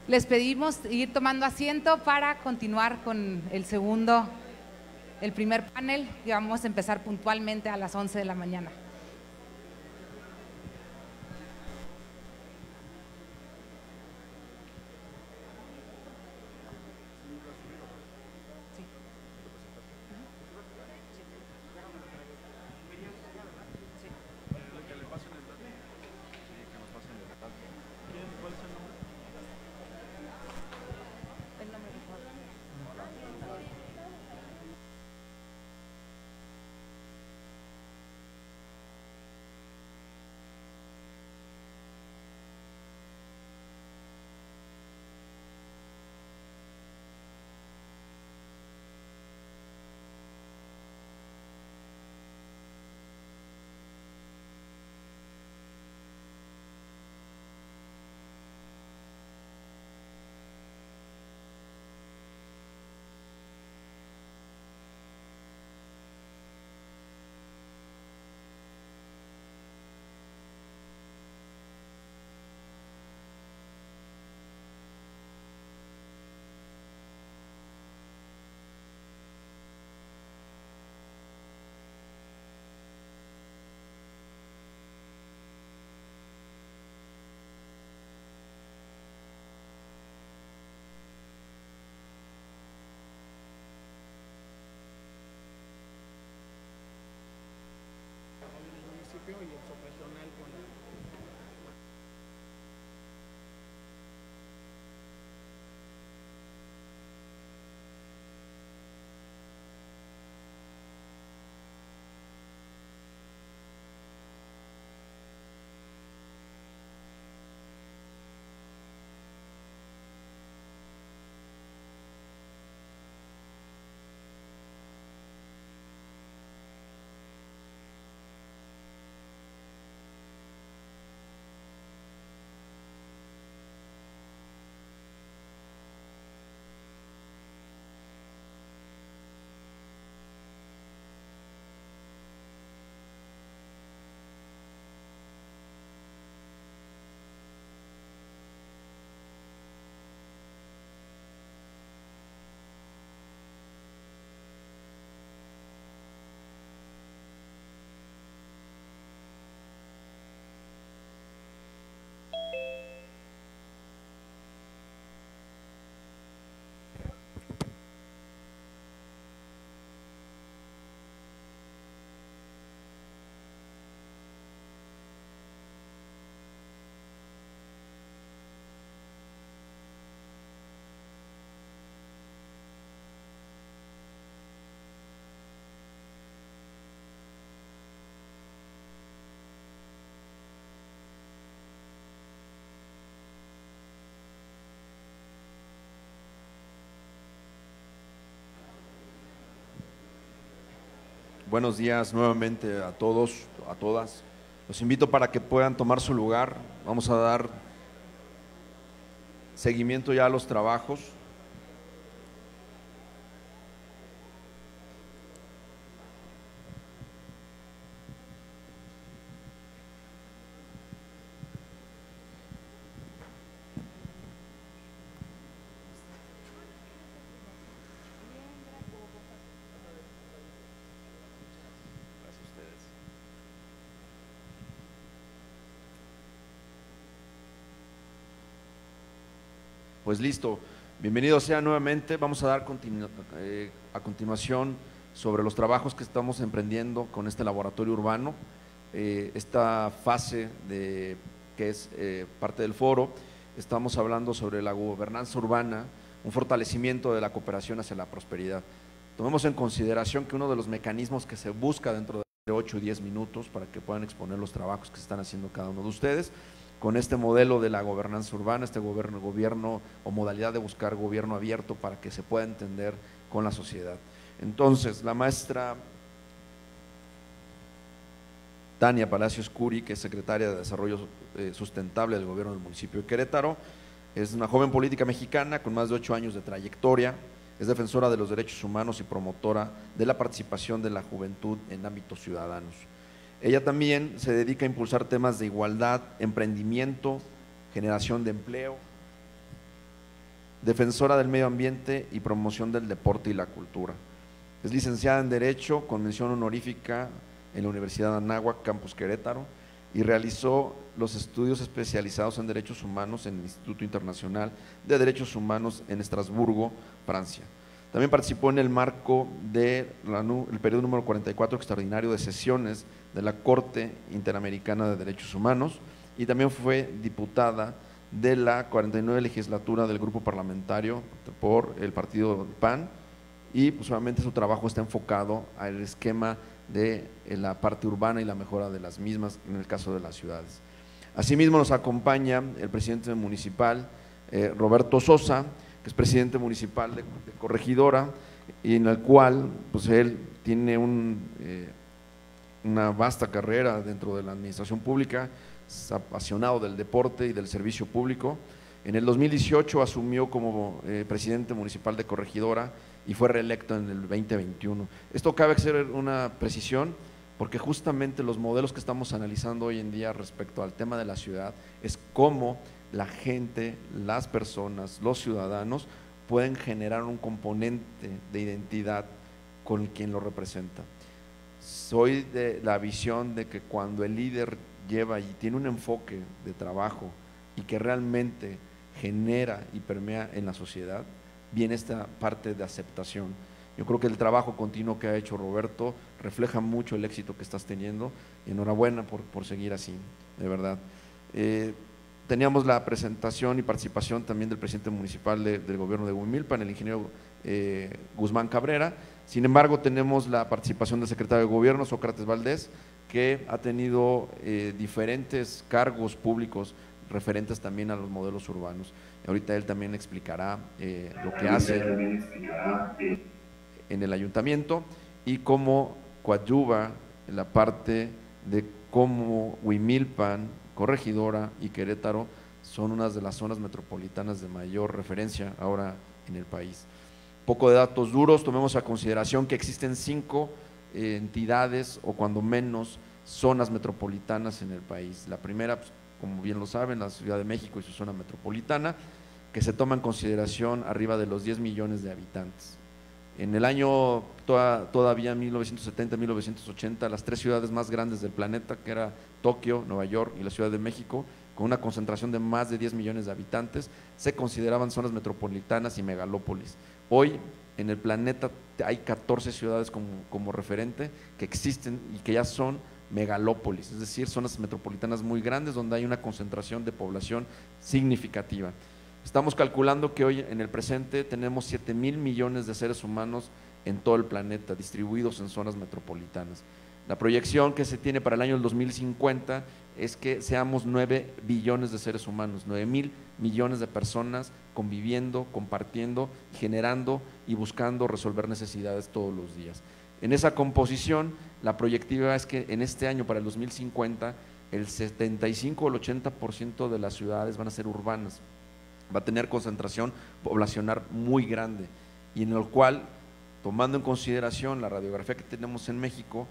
Les pedimos ir tomando asiento para continuar con el segundo, el primer panel y vamos a empezar puntualmente a las 11 de la mañana. Buenos días nuevamente a todos, a todas. Los invito para que puedan tomar su lugar. Vamos a dar seguimiento ya a los trabajos. Pues listo, bienvenidos sea nuevamente. Vamos a dar eh, a continuación sobre los trabajos que estamos emprendiendo con este laboratorio urbano. Eh, esta fase que es eh, parte del foro, estamos hablando sobre la gobernanza urbana, un fortalecimiento de la cooperación hacia la prosperidad. Tomemos en consideración que uno de los mecanismos que se busca dentro de 8 y 10 minutos para que puedan exponer los trabajos que están haciendo cada uno de ustedes con este modelo de la gobernanza urbana, este gobierno, gobierno o modalidad de buscar gobierno abierto para que se pueda entender con la sociedad. Entonces, la maestra Tania Palacios Curi, que es secretaria de Desarrollo eh, Sustentable del gobierno del municipio de Querétaro, es una joven política mexicana con más de ocho años de trayectoria, es defensora de los derechos humanos y promotora de la participación de la juventud en ámbitos ciudadanos. Ella también se dedica a impulsar temas de igualdad, emprendimiento, generación de empleo, defensora del medio ambiente y promoción del deporte y la cultura. Es licenciada en Derecho con mención honorífica en la Universidad de Anáhuac, Campus Querétaro, y realizó los estudios especializados en derechos humanos en el Instituto Internacional de Derechos Humanos en Estrasburgo, Francia. También participó en el marco del periodo número 44 extraordinario de sesiones de la Corte Interamericana de Derechos Humanos y también fue diputada de la 49 legislatura del grupo parlamentario por el partido PAN y pues obviamente su trabajo está enfocado al esquema de la parte urbana y la mejora de las mismas en el caso de las ciudades. Asimismo nos acompaña el presidente municipal eh, Roberto Sosa, que es presidente municipal de, Corregidora y en el cual pues él tiene un, eh, una vasta carrera dentro de la administración pública, apasionado del deporte y del servicio público. En el 2018 asumió como eh, presidente municipal de Corregidora y fue reelecto en el 2021. Esto cabe hacer una precisión porque justamente los modelos que estamos analizando hoy en día respecto al tema de la ciudad es cómo la gente, las personas, los ciudadanos pueden generar un componente de identidad con quien lo representa. Soy de la visión de que cuando el líder lleva y tiene un enfoque de trabajo y que realmente genera y permea en la sociedad, viene esta parte de aceptación. Yo creo que el trabajo continuo que ha hecho Roberto refleja mucho el éxito que estás teniendo enhorabuena por, por seguir así, de verdad. Eh, teníamos la presentación y participación también del presidente municipal del gobierno de Huimilpan, el ingeniero eh, Guzmán Cabrera. Sin embargo, tenemos la participación del secretario de gobierno, Sócrates Valdés, que ha tenido eh, diferentes cargos públicos referentes también a los modelos urbanos. Ahorita él también explicará eh, lo que hace en el ayuntamiento y cómo coadyuva en la parte de cómo Huimilpan, Corregidora y Querétaro son unas de las zonas metropolitanas de mayor referencia ahora en el país. Poco de datos duros, tomemos a consideración que existen cinco eh, entidades o cuando menos zonas metropolitanas en el país. La primera, pues, como bien lo saben, la Ciudad de México y su zona metropolitana, que se toma en consideración arriba de los 10 millones de habitantes. En el año todavía 1970-1980, las tres ciudades más grandes del planeta, que era Tokio, Nueva York y la Ciudad de México, con una concentración de más de 10 millones de habitantes, se consideraban zonas metropolitanas y megalópolis. Hoy en el planeta hay 14 ciudades como, referente que existen y que ya son megalópolis, es decir, zonas metropolitanas muy grandes donde hay una concentración de población significativa. Estamos calculando que hoy en el presente tenemos 7 mil millones de seres humanos en todo el planeta, distribuidos en zonas metropolitanas. La proyección que se tiene para el año 2050 es que seamos 9 billones de seres humanos, 9 mil millones de personas conviviendo, compartiendo, generando y buscando resolver necesidades todos los días. En esa composición, la proyectiva es que en este año, para el 2050, el 75 o el 80% de las ciudades van a ser urbanas, va a tener concentración poblacional muy grande y en el cual, tomando en consideración la radiografía que tenemos en México,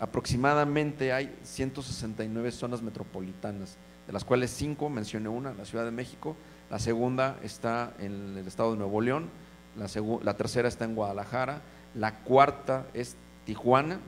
aproximadamente hay 169 zonas metropolitanas, de las cuales cinco, mencioné una, la Ciudad de México, la segunda está en el estado de Nuevo León, la, la tercera está en Guadalajara, la cuarta es Tijuana,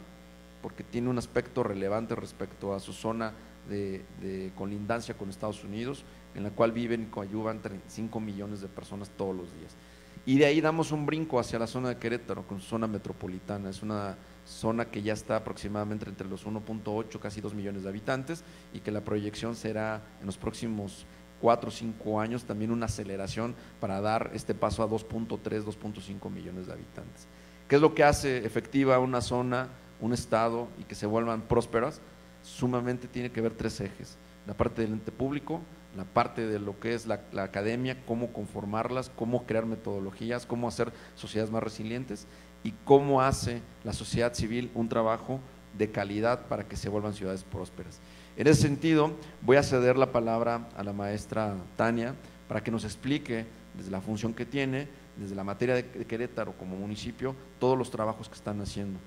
porque tiene un aspecto relevante respecto a su zona de, de colindancia con Estados Unidos, en la cual viven y coadyuvan 35 millones de personas todos los días. Y de ahí damos un brinco hacia la zona de Querétaro, con su zona metropolitana. Es una zona que ya está aproximadamente entre los 1.8, casi 2 millones de habitantes, y que la proyección será en los próximos 4 o 5 años también una aceleración para dar este paso a 2.3, 2.5 millones de habitantes. ¿Qué es lo que hace efectiva una zona, un estado y que se vuelvan prósperas? Sumamente tiene que ver tres ejes. La parte del ente público, la parte de lo que es la, academia, cómo conformarlas, cómo crear metodologías, cómo hacer sociedades más resilientes y cómo hace la sociedad civil un trabajo de calidad para que se vuelvan ciudades prósperas. En ese sentido, voy a ceder la palabra a la maestra Tania para que nos explique desde la función que tiene, desde la materia de Querétaro como municipio, todos los trabajos que están haciendo.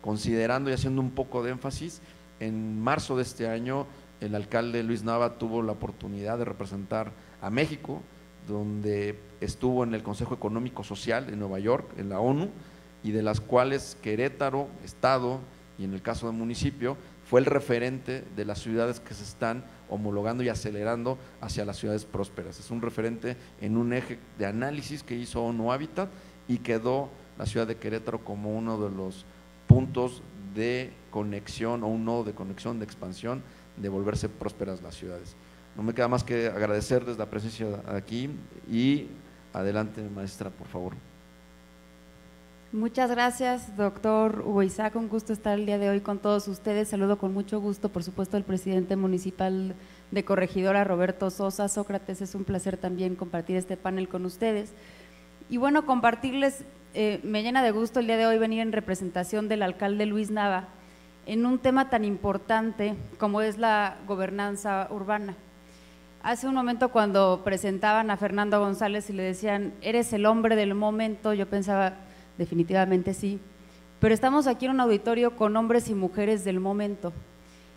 Considerando y haciendo un poco de énfasis, en marzo de este año el alcalde Luis Nava tuvo la oportunidad de representar a México donde estuvo en el Consejo Económico Social de Nueva York, en la ONU, y de las cuales Querétaro, Estado y en el caso del municipio, fue el referente de las ciudades que se están homologando y acelerando hacia las ciudades prósperas. Es un referente en un eje de análisis que hizo ONU Habitat y quedó la ciudad de Querétaro como uno de los puntos de conexión o un nodo de conexión, de expansión, de volverse prósperas las ciudades. No me queda más que agradecerles la presencia aquí y adelante, maestra, por favor. Muchas gracias, doctor Hugo Isaac. Un gusto estar el día de hoy con todos ustedes. Saludo con mucho gusto, por supuesto, al presidente municipal de Corregidora, Roberto Sosa. Sócrates, es un placer también compartir este panel con ustedes. Y bueno, compartirles, eh, me llena de gusto el día de hoy venir en representación del alcalde Luis Nava en un tema tan importante como es la gobernanza urbana. Hace un momento cuando presentaban a Fernando González y le decían, eres el hombre del momento, yo pensaba, definitivamente sí, pero estamos aquí en un auditorio con hombres y mujeres del momento.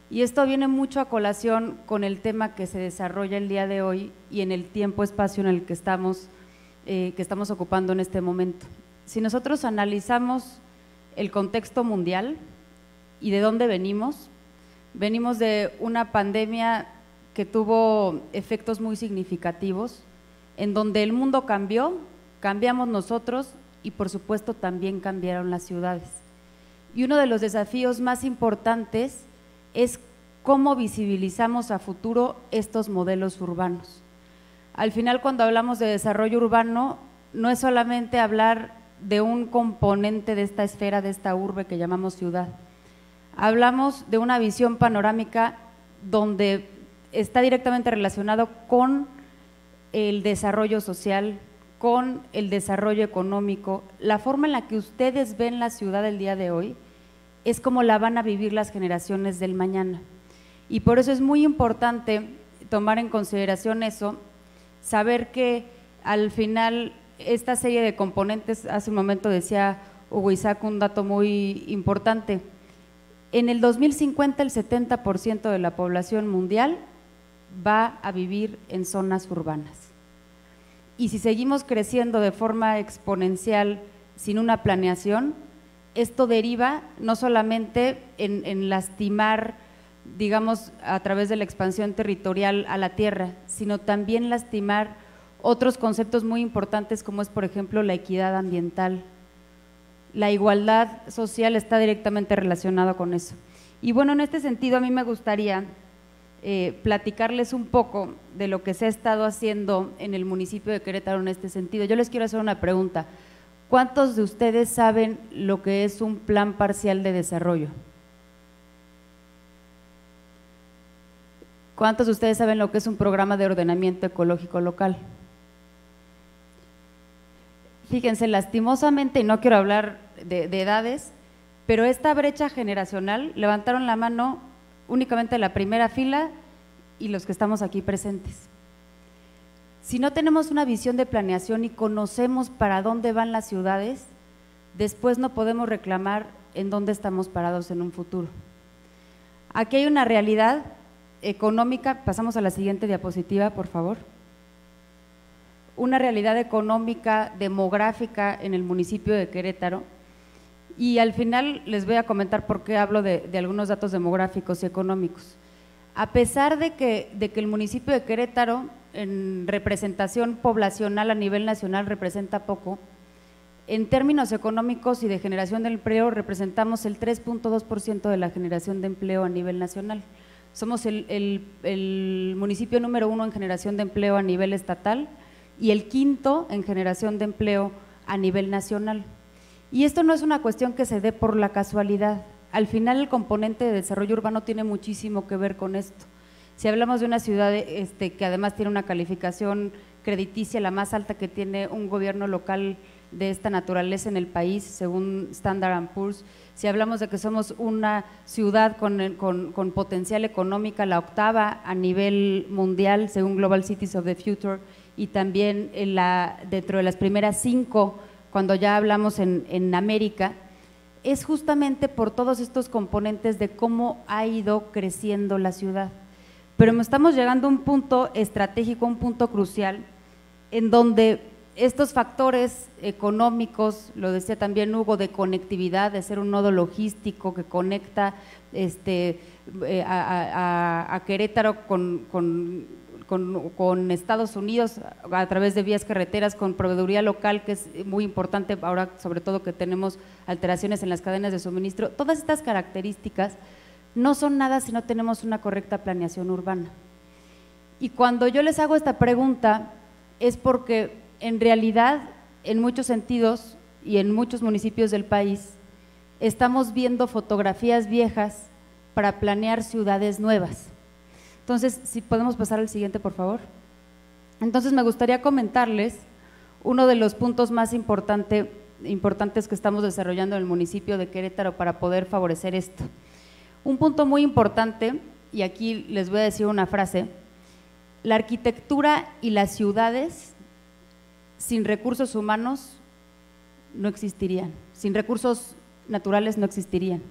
Y esto viene mucho a colación con el tema que se desarrolla el día de hoy y en el tiempo-espacio en el que estamos, eh, que estamos ocupando en este momento. Si nosotros analizamos el contexto mundial y de dónde venimos, venimos de una pandemia que tuvo efectos muy significativos, en donde el mundo cambió, cambiamos nosotros y por supuesto también cambiaron las ciudades. Y uno de los desafíos más importantes es cómo visibilizamos a futuro estos modelos urbanos. Al final, cuando hablamos de desarrollo urbano, no es solamente hablar de un componente de esta esfera, de esta urbe que llamamos ciudad. Hablamos de una visión panorámica donde está directamente relacionado con el desarrollo social, con el desarrollo económico, la forma en la que ustedes ven la ciudad el día de hoy es como la van a vivir las generaciones del mañana. Y por eso es muy importante tomar en consideración eso, saber que al final esta serie de componentes, hace un momento decía Hugo Isaac un dato muy importante, en el 2050 el 70% de la población mundial va a vivir en zonas urbanas y si seguimos creciendo de forma exponencial sin una planeación, esto deriva no solamente en, lastimar, digamos, a través de la expansión territorial a la tierra, sino también lastimar otros conceptos muy importantes como es, por ejemplo, la equidad ambiental. La igualdad social está directamente relacionada con eso. Y bueno, en este sentido a mí me gustaría eh, platicarles un poco de lo que se ha estado haciendo en el municipio de Querétaro en este sentido. Yo les quiero hacer una pregunta. ¿Cuántos de ustedes saben lo que es un plan parcial de desarrollo? ¿Cuántos de ustedes saben lo que es un programa de ordenamiento ecológico local? Fíjense, lastimosamente, y no quiero hablar de, de edades, pero esta brecha generacional, levantaron la mano únicamente la primera fila y los que estamos aquí presentes. Si no tenemos una visión de planeación y conocemos para dónde van las ciudades, después no podemos reclamar en dónde estamos parados en un futuro. Aquí hay una realidad económica, pasamos a la siguiente diapositiva, por favor. Una realidad económica, demográfica en el municipio de Querétaro, y al final les voy a comentar por qué hablo de, algunos datos demográficos y económicos. A pesar de que, el municipio de Querétaro en representación poblacional a nivel nacional representa poco, en términos económicos y de generación de empleo representamos el 3.2% de la generación de empleo a nivel nacional. Somos el, municipio número uno en generación de empleo a nivel estatal y el quinto en generación de empleo a nivel nacional. Y esto no es una cuestión que se dé por la casualidad. Al final el componente de desarrollo urbano tiene muchísimo que ver con esto. Si hablamos de una ciudad este, que además tiene una calificación crediticia la más alta que tiene un gobierno local de esta naturaleza en el país, según Standard Poor's, si hablamos de que somos una ciudad con, potencial económica, la octava a nivel mundial, según Global Cities of the Future, y también dentro de las primeras cinco cuando ya hablamos en, América, es justamente por todos estos componentes de cómo ha ido creciendo la ciudad. Pero estamos llegando a un punto estratégico, un punto crucial, en donde estos factores económicos, lo decía también Hugo, de conectividad, de ser un nodo logístico que conecta este, eh, a, Querétaro con, con, Estados Unidos a través de vías carreteras, con proveeduría local, que es muy importante ahora, sobre todo que tenemos alteraciones en las cadenas de suministro. Todas estas características no son nada si no tenemos una correcta planeación urbana. Y cuando yo les hago esta pregunta es porque en realidad, en muchos sentidos y en muchos municipios del país, estamos viendo fotografías viejas para planear ciudades nuevas. Entonces, si podemos pasar al siguiente, por favor. Entonces, me gustaría comentarles uno de los puntos más importantes que estamos desarrollando en el municipio de Querétaro para poder favorecer esto. Un punto muy importante, y aquí les voy a decir una frase, la arquitectura y las ciudades sin recursos humanos no existirían, sin recursos naturales no existirían.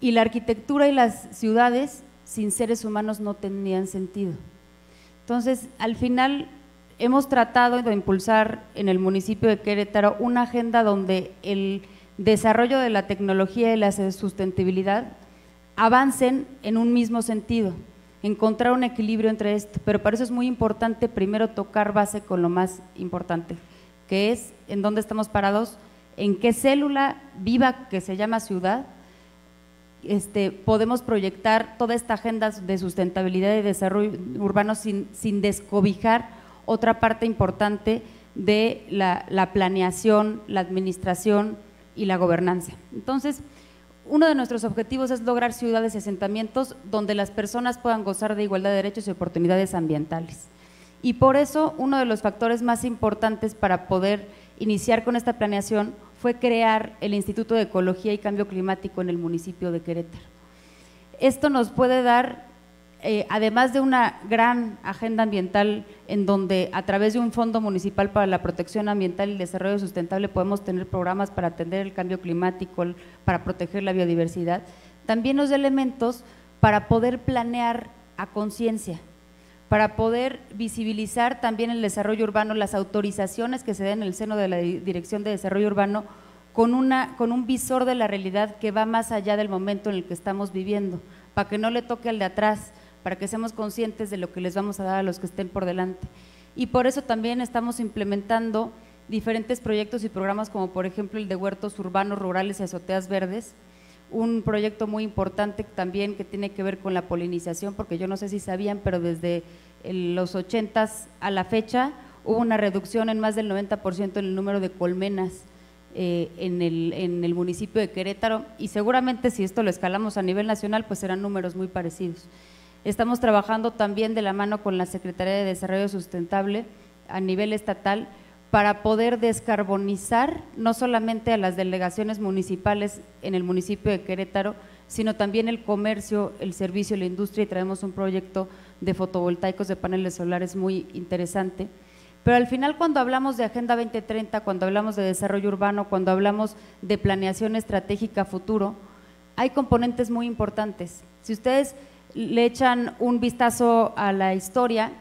Y la arquitectura y las ciudades sin seres humanos no tendrían sentido. Entonces, al final hemos tratado de impulsar en el municipio de Querétaro una agenda donde el desarrollo de la tecnología y la sustentabilidad avancen en un mismo sentido, encontrar un equilibrio entre esto, pero para eso es muy importante primero tocar base con lo más importante, que es en dónde estamos parados, en qué célula viva que se llama ciudad, este, podemos proyectar toda esta agenda de sustentabilidad y desarrollo urbano sin, descobijar otra parte importante de la, la planeación, la administración y la gobernanza. Entonces, uno de nuestros objetivos es lograr ciudades y asentamientos donde las personas puedan gozar de igualdad de derechos y oportunidades ambientales. Y por eso uno de los factores más importantes para poder iniciar con esta planeación fue crear el Instituto de Ecología y Cambio Climático en el municipio de Querétaro. Esto nos puede dar eh, además de una gran agenda ambiental en donde a través de un fondo municipal para la protección ambiental y el desarrollo sustentable podemos tener programas para atender el cambio climático, para proteger la biodiversidad, también los elementos para poder planear a conciencia, para poder visibilizar también el desarrollo urbano, las autorizaciones que se den en el seno de la Dirección de Desarrollo Urbano con, una, con un visor de la realidad que va más allá del momento en el que estamos viviendo, para que no le toque al de atrás, para que seamos conscientes de lo que les vamos a dar a los que estén por delante. Y por eso también estamos implementando diferentes proyectos y programas como por ejemplo el de huertos urbanos, rurales y azoteas verdes, un proyecto muy importante también que tiene que ver con la polinización, porque yo no sé si sabían, pero desde los 80 a la fecha hubo una reducción en más del 90% en el número de colmenas eh, en, el, en el municipio de Querétaro y seguramente si esto lo escalamos a nivel nacional, pues serán números muy parecidos. Estamos trabajando también de la mano con la Secretaría de Desarrollo Sustentable a nivel estatal para poder descarbonizar no solamente a las delegaciones municipales en el municipio de Querétaro, sino también el comercio, el servicio, la industria y traemos un proyecto de fotovoltaicos de paneles solares muy interesante. Pero al final cuando hablamos de Agenda 2030, cuando hablamos de desarrollo urbano, cuando hablamos de planeación estratégica futuro, hay componentes muy importantes. Si ustedes le echan un vistazo a la historia,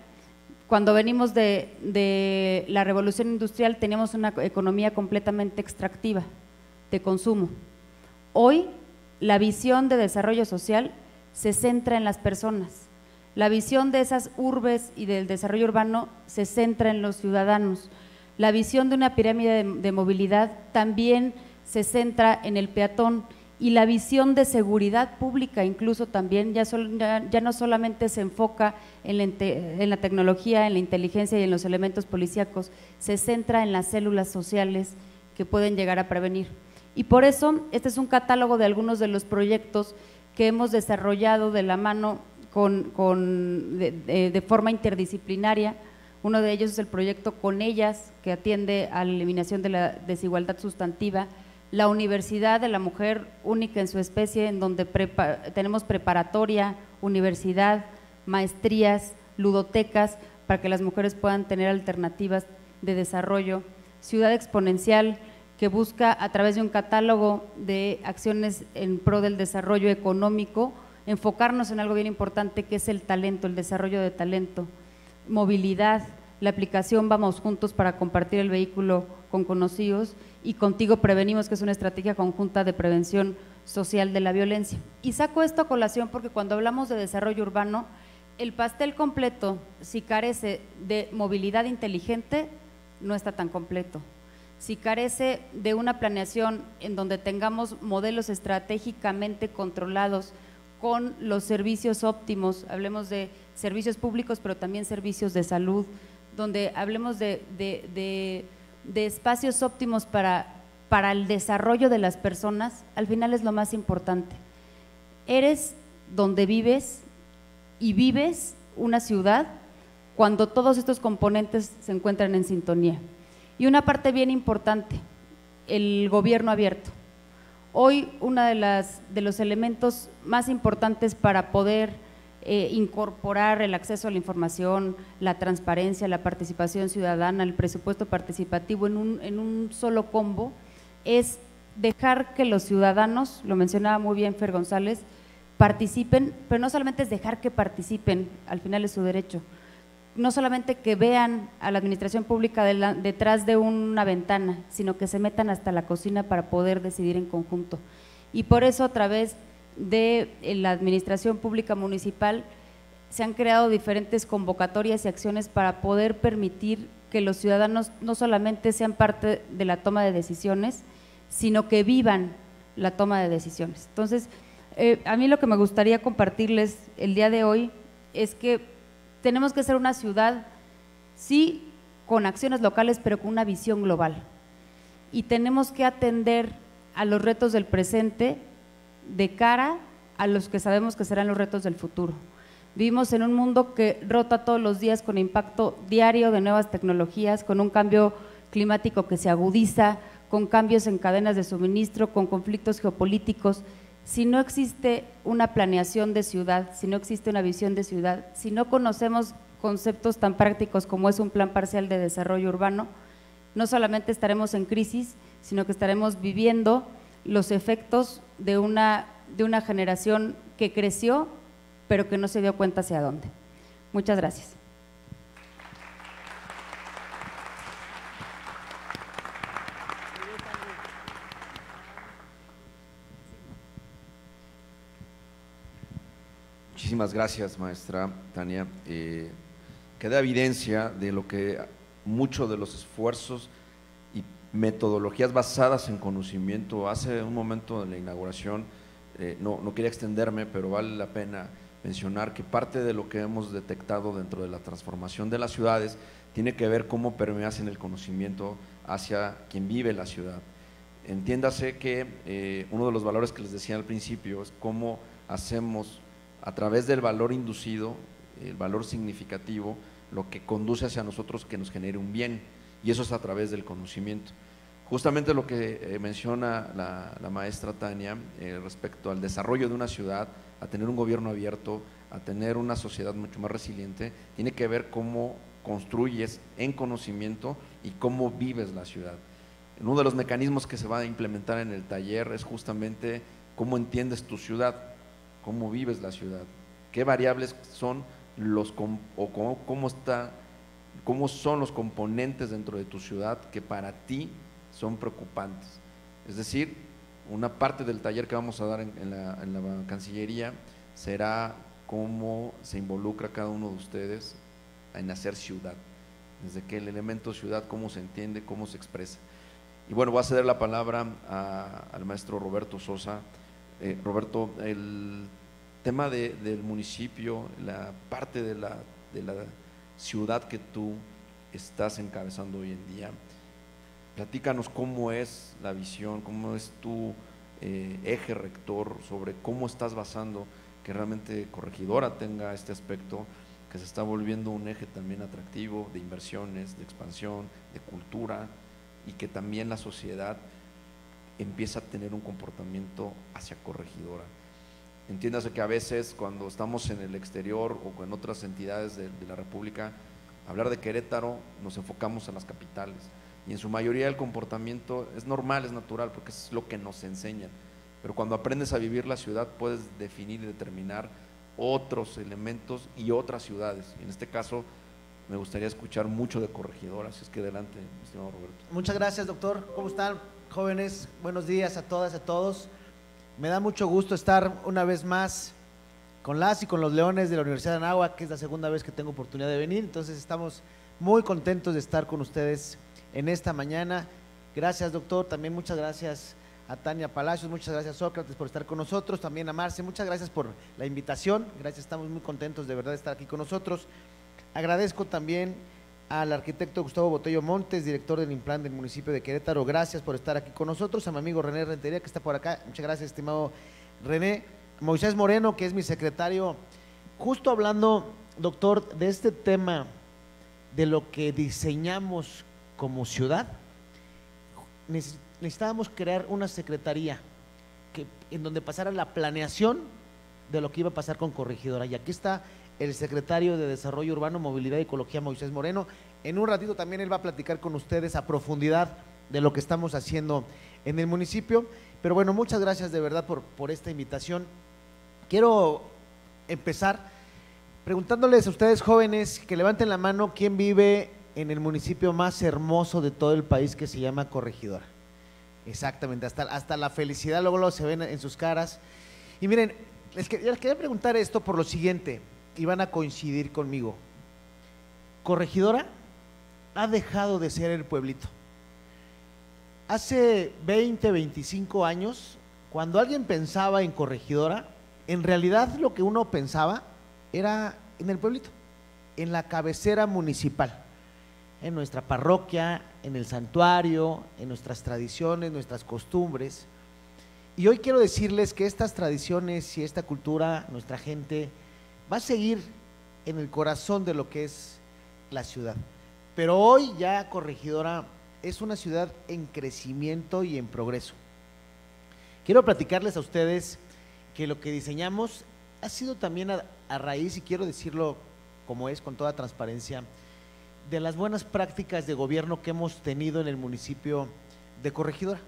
cuando venimos de, la revolución industrial teníamos una economía completamente extractiva, de consumo. Hoy la visión de desarrollo social se centra en las personas. La visión de esas urbes y del desarrollo urbano se centra en los ciudadanos. La visión de una pirámide de movilidad también se centra en el peatón y la visión de seguridad pública incluso también ya, no solamente se enfoca en la, tecnología, en la inteligencia y en los elementos policíacos, se centra en las células sociales que pueden llegar a prevenir. Y por eso este es un catálogo de algunos de los proyectos que hemos desarrollado de la mano con de, de forma interdisciplinaria. Uno de ellos es el proyecto Con Ellas, que atiende a la eliminación de la desigualdad sustantiva la Universidad de la Mujer única en su especie, en donde tenemos preparatoria, universidad, maestrías, ludotecas, para que las mujeres puedan tener alternativas de desarrollo. Ciudad Exponencial, que busca a través de un catálogo de acciones en pro del desarrollo económico, enfocarnos en algo bien importante que es el talento, el desarrollo de talento, movilidad, la aplicación Vamos Juntos para compartir el vehículo con conocidos y Contigo Prevenimos, que es una estrategia conjunta de prevención social de la violencia. Y saco esto a colación porque cuando hablamos de desarrollo urbano, el pastel completo, si carece de movilidad inteligente, no está tan completo. Si carece de una planeación en donde tengamos modelos estratégicamente controlados con los servicios óptimos, hablemos de servicios públicos, pero también servicios de salud, donde hablemos de, espacios óptimos para, para el desarrollo de las personas, al final es lo más importante. Eres donde vives y vives una ciudad cuando todos estos componentes se encuentran en sintonía. Y una parte bien importante, el gobierno abierto. Hoy uno de, de los elementos más importantes para poder eh, incorporar el acceso a la información, la transparencia, la participación ciudadana, el presupuesto participativo en un, solo combo, es dejar que los ciudadanos, lo mencionaba muy bien Fer González, participen, pero no solamente es dejar que participen, al final es su derecho, no solamente que vean a la administración pública detrás de una ventana, sino que se metan hasta la cocina para poder decidir en conjunto. Y por eso a través de la administración pública municipal se han creado diferentes convocatorias y acciones para poder permitir que los ciudadanos no solamente sean parte de la toma de decisiones, sino que vivan la toma de decisiones. Entonces, eh, a mí lo que me gustaría compartirles el día de hoy es que tenemos que ser una ciudad, sí, con acciones locales, pero con una visión global. Y tenemos que atender a los retos del presente de cara a los que sabemos que serán los retos del futuro. Vivimos en un mundo que rota todos los días con impacto diario de nuevas tecnologías, con un cambio climático que se agudiza, con cambios en cadenas de suministro, con conflictos geopolíticos. Si no existe una planeación de ciudad, si no existe una visión de ciudad, si no conocemos conceptos tan prácticos como es un plan parcial de desarrollo urbano, no solamente estaremos en crisis, sino que estaremos viviendo los efectos de una, de una generación que creció, pero que no se dio cuenta hacia dónde. Muchas gracias. Muchísimas gracias, maestra Tania. Eh, queda evidencia de lo que muchos de los esfuerzos metodologías basadas en conocimiento. Hace un momento de la inauguración, eh, no, no, quería extenderme, pero vale la pena mencionar que parte de lo que hemos detectado dentro de la transformación de las ciudades tiene que ver cómo permeas en el conocimiento hacia quien vive la ciudad. Entiéndase que eh, uno de los valores que les decía al principio es cómo hacemos a través del valor inducido, el valor significativo, lo que conduce hacia nosotros que nos genere un bien y eso es a través del conocimiento. Justamente lo que eh, menciona la, maestra Tania eh, respecto al desarrollo de una ciudad, a tener un gobierno abierto, a tener una sociedad mucho más resiliente, tiene que ver cómo construyes en conocimiento y cómo vives la ciudad. Uno de los mecanismos que se va a implementar en el taller es justamente cómo entiendes tu ciudad, cómo vives la ciudad, qué variables son los o cómo, cómo está cómo son los componentes dentro de tu ciudad que para ti son preocupantes. Es decir, una parte del taller que vamos a dar en, la, Cancillería será cómo se involucra cada uno de ustedes en hacer ciudad. Desde que el elemento ciudad, cómo se entiende, cómo se expresa. Y bueno, voy a ceder la palabra al maestro Roberto Sosa. Eh, Roberto, el tema del municipio, la parte de la ciudad que tú estás encabezando hoy en día. Platícanos cómo es la visión, cómo es tu eh, eje rector sobre cómo estás basando que realmente Corregidora tenga este aspecto que se está volviendo un eje también atractivo de inversiones, de expansión, de cultura y que también la sociedad empieza a tener un comportamiento hacia Corregidora. Entiéndase que a veces cuando estamos en el exterior o con otras entidades de, la República, hablar de Querétaro nos enfocamos en las capitales y en su mayoría el comportamiento es normal, es natural, porque es lo que nos enseñan. Pero cuando aprendes a vivir la ciudad puedes definir y determinar otros elementos y otras ciudades. En este caso, me gustaría escuchar mucho de Corregidora, así es que adelante, estimado Roberto. Muchas gracias, doctor. ¿Cómo están, jóvenes? Buenos días a todas, a todos. Me da mucho gusto estar una vez más con las y con los Leones de la Universidad de Anáhuac, que es la segunda vez que tengo oportunidad de venir. Entonces estamos muy contentos de estar con ustedes en esta mañana. Gracias, doctor. También muchas gracias a Tania Palacios, muchas gracias Sócrates por estar con nosotros, también a Marce, muchas gracias por la invitación. Gracias, estamos muy contentos de verdad de estar aquí con nosotros. Agradezco también al arquitecto Gustavo Botello Montes, director del Implan del municipio de Querétaro. Gracias por estar aquí con nosotros. A mi amigo René Rentería, que está por acá. Muchas gracias, estimado René. Moisés Moreno, que es mi secretario. Justo hablando, doctor, de este tema de lo que diseñamos como ciudad, necesitábamos crear una secretaría que, en donde pasara la planeación de lo que iba a pasar con Corregidora. Y aquí está el secretario de Desarrollo Urbano, Movilidad y Ecología, Moisés Moreno. En un ratito también él va a platicar con ustedes a profundidad de lo que estamos haciendo en el municipio. Pero bueno, muchas gracias de verdad por, por esta invitación. Quiero empezar preguntándoles a ustedes jóvenes que levanten la mano quién vive en el municipio más hermoso de todo el país que se llama Corregidora. Exactamente, hasta, hasta la felicidad luego, lo se ven en sus caras. Y miren, les quería preguntar esto por lo siguiente, y van a coincidir conmigo. Corregidora ha dejado de ser el pueblito. Hace 20, 25 años, cuando alguien pensaba en Corregidora, en realidad lo que uno pensaba era en el pueblito, en la cabecera municipal, en nuestra parroquia, en el santuario, en nuestras tradiciones, nuestras costumbres. Y hoy quiero decirles que estas tradiciones y esta cultura, nuestra gente, va a seguir en el corazón de lo que es la ciudad. Pero hoy ya Corregidora es una ciudad en crecimiento y en progreso. Quiero platicarles a ustedes que lo que diseñamos ha sido también a, raíz, y quiero decirlo como es, con toda transparencia, de las buenas prácticas de gobierno que hemos tenido en el municipio de Corregidora.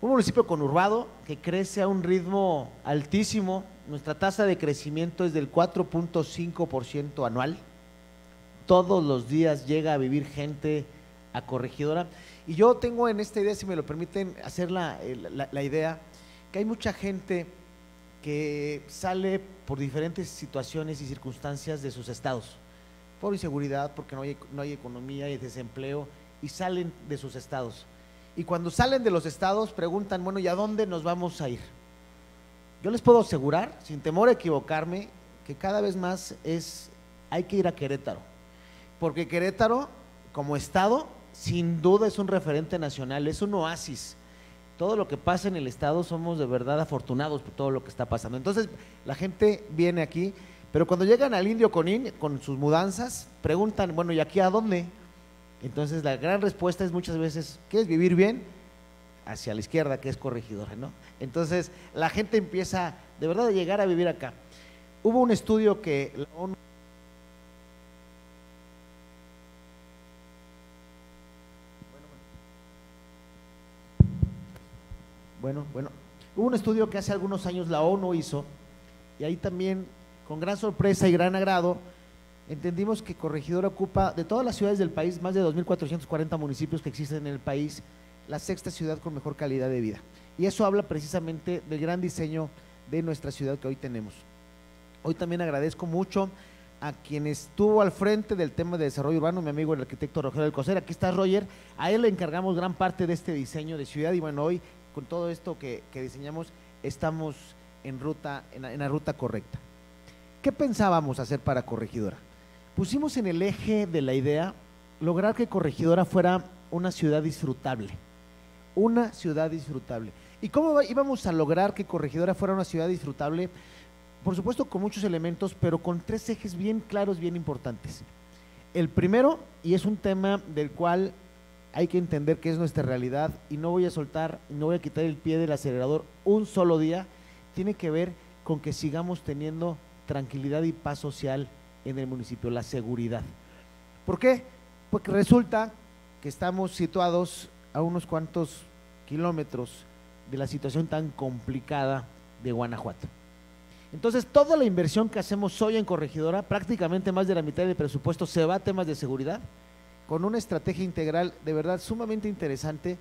Un municipio conurbado que crece a un ritmo altísimo. Nuestra tasa de crecimiento es del 4.5% anual. Todos los días llega a vivir gente a Corregidora. Y yo tengo en esta idea, si me lo permiten, hacer la, la idea, que hay mucha gente que sale por diferentes situaciones y circunstancias de sus estados, por inseguridad, porque no hay, no hay economía y desempleo, y salen de sus estados. Y cuando salen de los estados preguntan, bueno, ¿y a dónde nos vamos a ir? Yo les puedo asegurar, sin temor a equivocarme, que cada vez más es, hay que ir a Querétaro, porque Querétaro, como estado, sin duda es un referente nacional, es un oasis todo lo que pasa en el Estado somos de verdad afortunados por todo lo que está pasando. Entonces, la gente viene aquí, pero cuando llegan al Indio Conín con sus mudanzas, preguntan, bueno, ¿y aquí a dónde? Entonces, la gran respuesta es muchas veces, ¿qué es vivir bien? Hacia la izquierda, que es corregidora, ¿no? Entonces, la gente empieza de verdad a llegar a vivir acá. Hubo un estudio que la ONU Bueno, bueno, hubo un estudio que hace algunos años la ONU hizo y ahí también, con gran sorpresa y gran agrado, entendimos que Corregidora ocupa de todas las ciudades del país, más de 2.440 municipios que existen en el país, la sexta ciudad con mejor calidad de vida. Y eso habla precisamente del gran diseño de nuestra ciudad que hoy tenemos. Hoy también agradezco mucho a quien estuvo al frente del tema de desarrollo urbano, mi amigo el arquitecto Rogelio Alcocer. Aquí está Roger, a él le encargamos gran parte de este diseño de ciudad y bueno, hoy con todo esto que, diseñamos, estamos en, ruta, en, la ruta correcta. ¿Qué pensábamos hacer para Corregidora? Pusimos en el eje de la idea lograr que Corregidora fuera una ciudad disfrutable, una ciudad disfrutable. ¿Y cómo íbamos a lograr que Corregidora fuera una ciudad disfrutable? Por supuesto con muchos elementos, pero con tres ejes bien claros, bien importantes. El primero, y es un tema del cual hay que entender que es nuestra realidad y no voy a soltar, no voy a quitar el pie del acelerador un solo día, tiene que ver con que sigamos teniendo tranquilidad y paz social en el municipio, la seguridad. ¿Por qué? Porque resulta que estamos situados a unos cuantos kilómetros de la situación tan complicada de Guanajuato. Entonces, toda la inversión que hacemos hoy en Corregidora, prácticamente más de la mitad del presupuesto se va a temas de seguridad, con una estrategia integral de verdad sumamente interesante,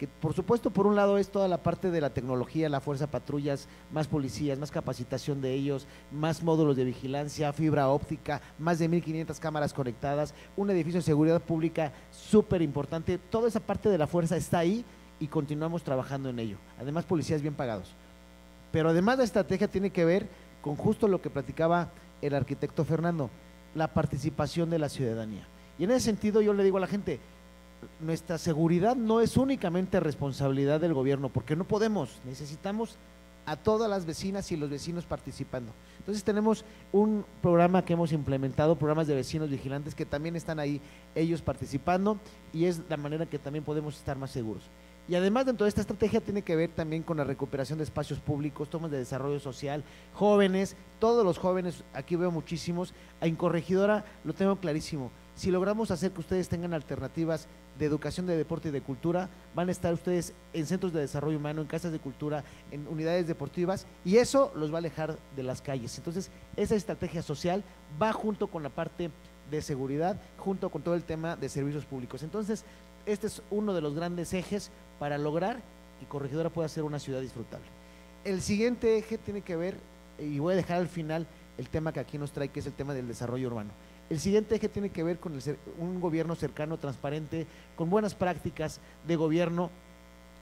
que por supuesto por un lado es toda la parte de la tecnología, la fuerza patrullas, más policías, más capacitación de ellos, más módulos de vigilancia, fibra óptica, más de 1.500 cámaras conectadas, un edificio de seguridad pública súper importante, toda esa parte de la fuerza está ahí y continuamos trabajando en ello. Además, policías bien pagados. Pero además la estrategia tiene que ver con justo lo que platicaba el arquitecto Fernando, la participación de la ciudadanía. Y en ese sentido yo le digo a la gente, nuestra seguridad no es únicamente responsabilidad del gobierno, porque no podemos, necesitamos a todas las vecinas y los vecinos participando. Entonces tenemos un programa que hemos implementado, programas de vecinos vigilantes que también están ahí ellos participando y es la manera que también podemos estar más seguros. Y además dentro de esta estrategia tiene que ver también con la recuperación de espacios públicos, tomas de desarrollo social, jóvenes, todos los jóvenes, aquí veo muchísimos, en Corregidora lo tengo clarísimo, si logramos hacer que ustedes tengan alternativas de educación, de deporte y de cultura, van a estar ustedes en centros de desarrollo humano, en casas de cultura, en unidades deportivas, y eso los va a alejar de las calles. Entonces, esa estrategia social va junto con la parte de seguridad, junto con todo el tema de servicios públicos. Entonces, este es uno de los grandes ejes para lograr que Corregidora pueda ser una ciudad disfrutable. El siguiente eje tiene que ver, y voy a dejar al final el tema que aquí nos trae, que es el tema del desarrollo urbano. El siguiente eje tiene que ver con un gobierno cercano, transparente, con buenas prácticas de gobierno.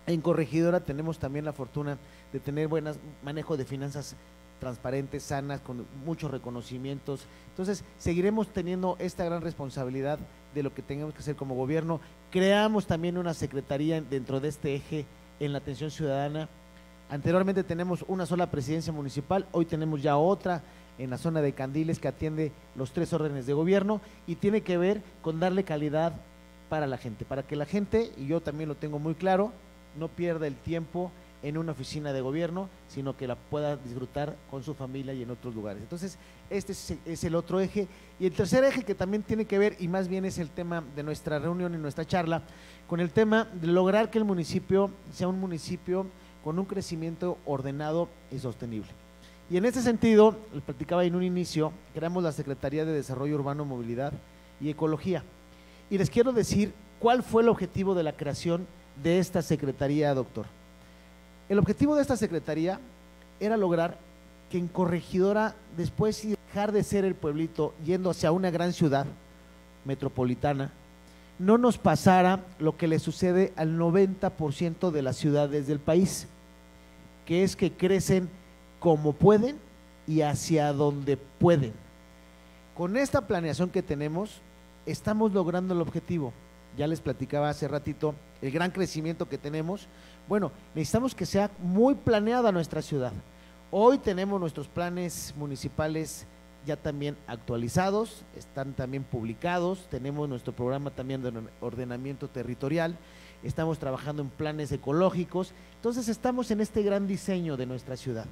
En Corregidora tenemos también la fortuna de tener buen manejo de finanzas transparentes, sanas, con muchos reconocimientos. Entonces, seguiremos teniendo esta gran responsabilidad de lo que tengamos que hacer como gobierno. Creamos también una secretaría dentro de este eje en la atención ciudadana. Anteriormente tenemos una sola presidencia municipal, hoy tenemos ya otra en la zona de Candiles que atiende los tres órdenes de gobierno y tiene que ver con darle calidad para la gente, para que la gente, y yo también lo tengo muy claro, no pierda el tiempo en una oficina de gobierno, sino que la pueda disfrutar con su familia y en otros lugares. Entonces, este es el otro eje. Y el tercer eje que también tiene que ver, y más bien es el tema de nuestra reunión y nuestra charla, con el tema de lograr que el municipio sea un municipio con un crecimiento ordenado y sostenible. Y en ese sentido, le platicaba en un inicio, creamos la Secretaría de Desarrollo Urbano, Movilidad y Ecología. Y les quiero decir cuál fue el objetivo de la creación de esta Secretaría, doctor. El objetivo de esta secretaría era lograr que en Corregidora, después de dejar de ser el pueblito yendo hacia una gran ciudad metropolitana, no nos pasara lo que le sucede al 90% de las ciudades del país, que es que crecen como pueden y hacia donde pueden. Con esta planeación que tenemos, estamos logrando el objetivo. Ya les platicaba hace ratito el gran crecimiento que tenemos, bueno, necesitamos que sea muy planeada nuestra ciudad. Hoy tenemos nuestros planes municipales ya también actualizados, están también publicados, tenemos nuestro programa también de ordenamiento territorial, estamos trabajando en planes ecológicos, entonces estamos en este gran diseño de nuestra ciudad.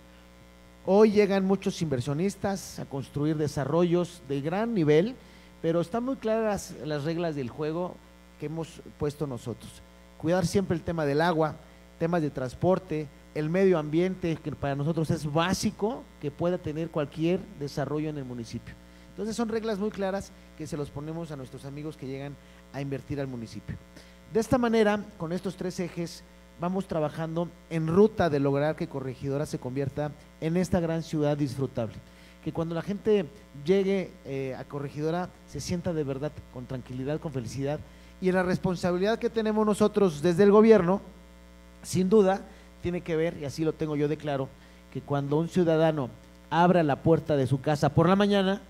Hoy llegan muchos inversionistas a construir desarrollos de gran nivel, pero están muy claras las reglas del juego que hemos puesto nosotros. Cuidar siempre el tema del agua, temas de transporte, el medio ambiente, que para nosotros es básico que pueda tener cualquier desarrollo en el municipio. Entonces son reglas muy claras que se los ponemos a nuestros amigos que llegan a invertir al municipio. De esta manera, con estos tres ejes, vamos trabajando en ruta de lograr que Corregidora se convierta en esta gran ciudad disfrutable. Que cuando la gente llegue eh, a Corregidora se sienta de verdad con tranquilidad, con felicidad. Y la responsabilidad que tenemos nosotros desde el gobierno, sin duda, tiene que ver, y así lo tengo yo de claro, que cuando un ciudadano abra la puerta de su casa por la mañana,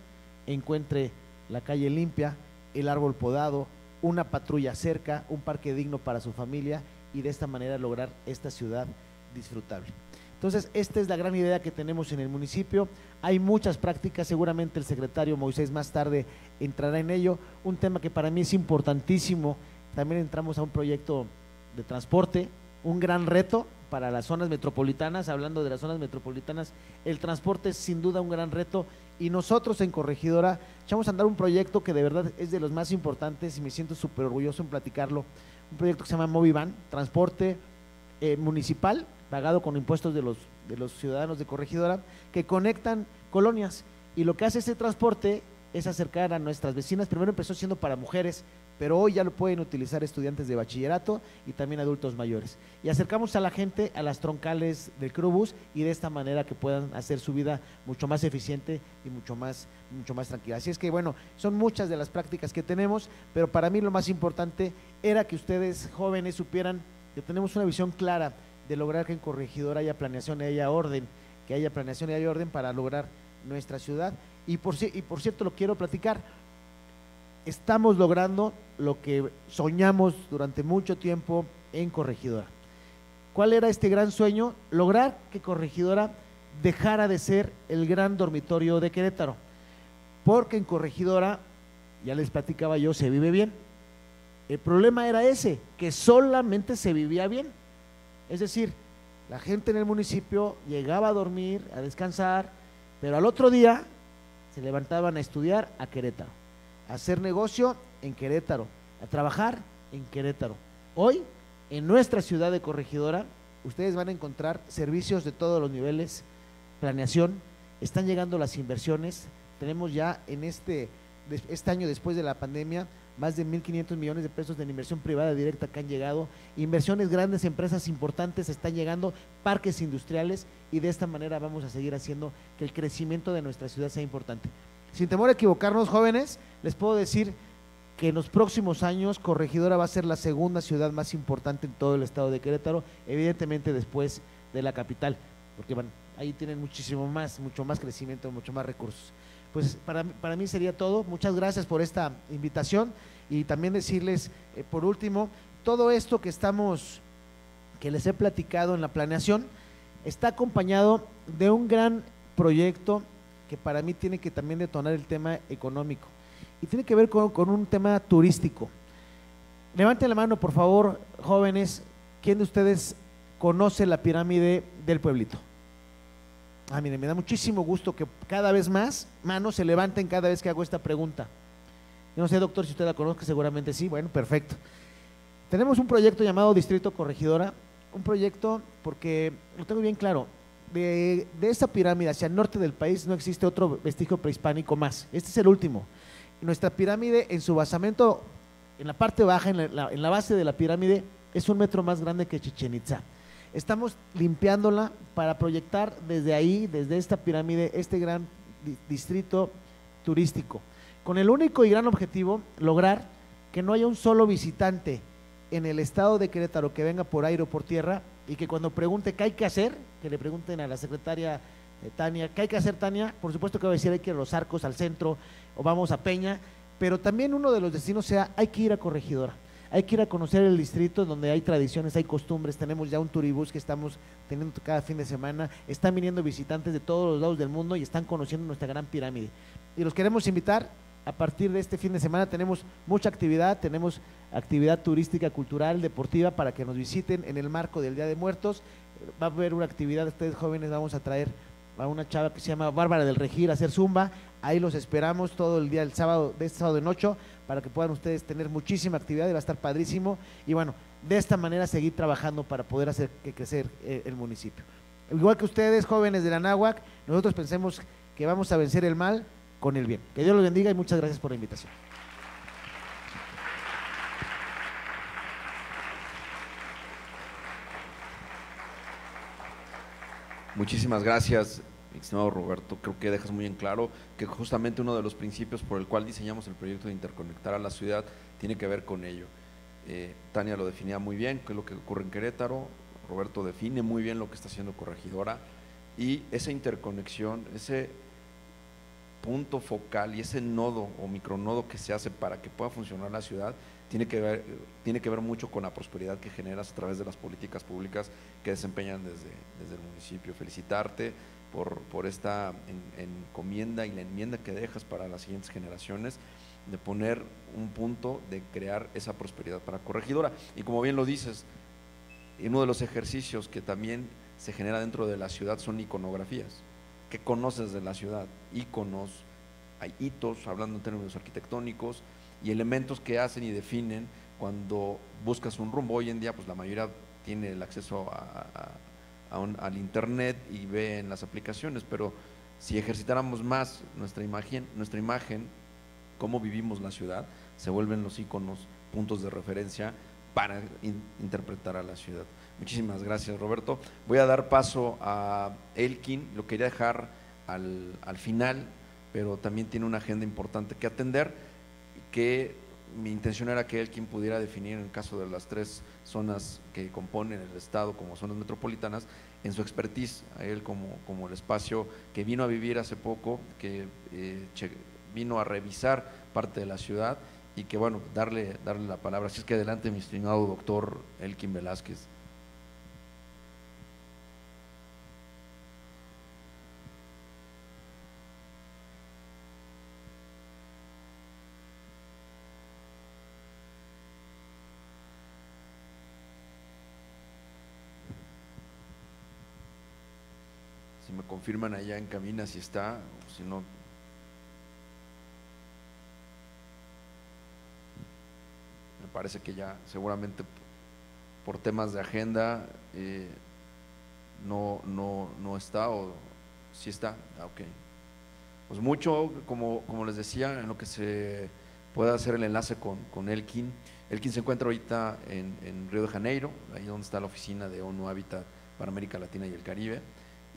encuentre la calle limpia, el árbol podado, una patrulla cerca, un parque digno para su familia y de esta manera lograr esta ciudad disfrutable. Entonces, esta es la gran idea que tenemos en el municipio. Hay muchas prácticas, seguramente el secretario Moisés más tarde entrará en ello. Un tema que para mí es importantísimo. También entramos a un proyecto de transporte, un gran reto para las zonas metropolitanas, hablando de las zonas metropolitanas, el transporte es sin duda un gran reto y nosotros en Corregidora echamos a andar un proyecto que de verdad es de los más importantes y me siento súper orgulloso en platicarlo, un proyecto que se llama Movivan, transporte eh, municipal, pagado con impuestos de los de los ciudadanos de Corregidora que conectan colonias. Y lo que hace este transporte es acercar a nuestras vecinas. Primero empezó siendo para mujeres, pero hoy ya lo pueden utilizar estudiantes de bachillerato y también adultos mayores. Y acercamos a la gente a las troncales del Crubus y de esta manera que puedan hacer su vida mucho más eficiente y mucho más, mucho más tranquila. Así es que bueno, son muchas de las prácticas que tenemos, pero para mí lo más importante era que ustedes jóvenes supieran que tenemos una visión clara de lograr que en Corregidor haya planeación y haya orden, que haya planeación y haya orden para lograr nuestra ciudad. Y por, y por cierto, lo quiero platicar, estamos logrando lo que soñamos durante mucho tiempo en Corregidora. ¿Cuál era este gran sueño? Lograr que Corregidora dejara de ser el gran dormitorio de Querétaro. Porque en Corregidora, ya les platicaba yo, se vive bien. El problema era ese, que solamente se vivía bien. Es decir, la gente en el municipio llegaba a dormir, a descansar, pero al otro día se levantaban a estudiar a Querétaro hacer negocio en Querétaro, a trabajar en Querétaro. Hoy, en nuestra ciudad de Corregidora, ustedes van a encontrar servicios de todos los niveles, planeación, están llegando las inversiones, tenemos ya en este, este año después de la pandemia más de 1.500 millones de pesos de inversión privada directa que han llegado, inversiones grandes, empresas importantes están llegando, parques industriales y de esta manera vamos a seguir haciendo que el crecimiento de nuestra ciudad sea importante. Sin temor a equivocarnos, jóvenes, les puedo decir que en los próximos años Corregidora va a ser la segunda ciudad más importante en todo el estado de Querétaro, evidentemente después de la capital, porque van, ahí tienen muchísimo más, mucho más crecimiento, mucho más recursos. Pues para, para mí sería todo. Muchas gracias por esta invitación y también decirles, eh, por último, todo esto que estamos, que les he platicado en la planeación, está acompañado de un gran proyecto que para mí tiene que también detonar el tema económico y tiene que ver con, un tema turístico. Levanten la mano, por favor, jóvenes, ¿quién de ustedes conoce la pirámide del pueblito? Ah, miren, me da muchísimo gusto que cada vez más manos se levanten cada vez que hago esta pregunta. Yo no sé, doctor, si usted la conoce, seguramente sí. Bueno, perfecto. Tenemos un proyecto llamado Distrito Corregidora, un proyecto porque lo tengo bien claro, de, esa pirámide hacia el norte del país no existe otro vestigio prehispánico más. Este es el último. Nuestra pirámide en su basamento, en la parte baja, en la, base de la pirámide, es un metro más grande que Chichen Itza. Estamos limpiándola para proyectar desde ahí, desde esta pirámide, este gran distrito turístico, con el único y gran objetivo lograr que no haya un solo visitante en el estado de Querétaro que venga por aire o por tierra y que cuando pregunte qué hay que hacer, que le pregunten a la secretaria eh, Tania, ¿qué hay que hacer Tania? Por supuesto que va a decir hay que ir a los arcos, al centro, o vamos a Peña, pero también uno de los destinos sea hay que ir a Corregidora. Hay que ir a conocer el distrito donde hay tradiciones, hay costumbres. Tenemos ya un turibús que estamos teniendo cada fin de semana. Están viniendo visitantes de todos los lados del mundo y están conociendo nuestra gran pirámide. Y los queremos invitar a partir de este fin de semana tenemos mucha actividad, tenemos actividad turística, cultural, deportiva para que nos visiten en el marco del Día de Muertos. Va a haber una actividad, ustedes jóvenes vamos a traer a una chava que se llama Bárbara del Regir a hacer zumba. Ahí los esperamos todo el día, el sábado, de este sábado de noche, para que puedan ustedes tener muchísima actividad y va a estar padrísimo. Y bueno, de esta manera seguir trabajando para poder hacer que crecer eh, el municipio. Igual que ustedes, jóvenes de la Náhuac, nosotros pensemos que vamos a vencer el mal con el bien. Que Dios los bendiga y muchas gracias por la invitación. Muchísimas gracias, estimado Roberto. Creo que dejas muy en claro que justamente uno de los principios por el cual diseñamos el proyecto de interconectar a la ciudad tiene que ver con ello. Eh, Tania lo definía muy bien, qué es lo que ocurre en Querétaro. Roberto define muy bien lo que está haciendo Corregidora y esa interconexión, ese punto focal y ese nodo o micronodo que se hace para que pueda funcionar la ciudad tiene que ver, tiene que ver mucho con la prosperidad que generas a través de las políticas públicas que desempeñan desde, desde el municipio. Felicitarte por, por esta encomienda y la enmienda que dejas para las siguientes generaciones de poner un punto de crear esa prosperidad para corregidora. Y como bien lo dices, uno de los ejercicios que también se genera dentro de la ciudad son iconografías que conoces de la ciudad, íconos, hay hitos, hablando en términos arquitectónicos, y elementos que hacen y definen cuando buscas un rumbo. Hoy en día, pues la mayoría tiene el acceso a, al internet y ve en las aplicaciones, pero si ejercitáramos más nuestra imagen, nuestra imagen, cómo vivimos la ciudad, se vuelven los iconos, puntos de referencia para interpretar a la ciudad. Muchísimas gracias, Roberto. Voy a dar paso a Elkin, lo quería dejar al, al final, pero también tiene una agenda importante que atender, que mi intención era que Elkin pudiera definir en el caso de las tres zonas que componen el Estado como zonas metropolitanas, en su expertise, a él como, como el espacio que vino a vivir hace poco, que eh, vino a revisar parte de la ciudad y que bueno, darle, darle la palabra. Así es que adelante mi estimado doctor Elkin Velázquez. Confirman allá en cabina si está, si no. Me parece que ya seguramente por temas de agenda eh, no, no, no está o si está. Ah, ok. Pues mucho, como, como les decía, en lo que se pueda hacer el enlace con, con Elkin. Elkin se encuentra ahorita en, en Río de Janeiro, ahí donde está la oficina de ONU Hábitat para América Latina y el Caribe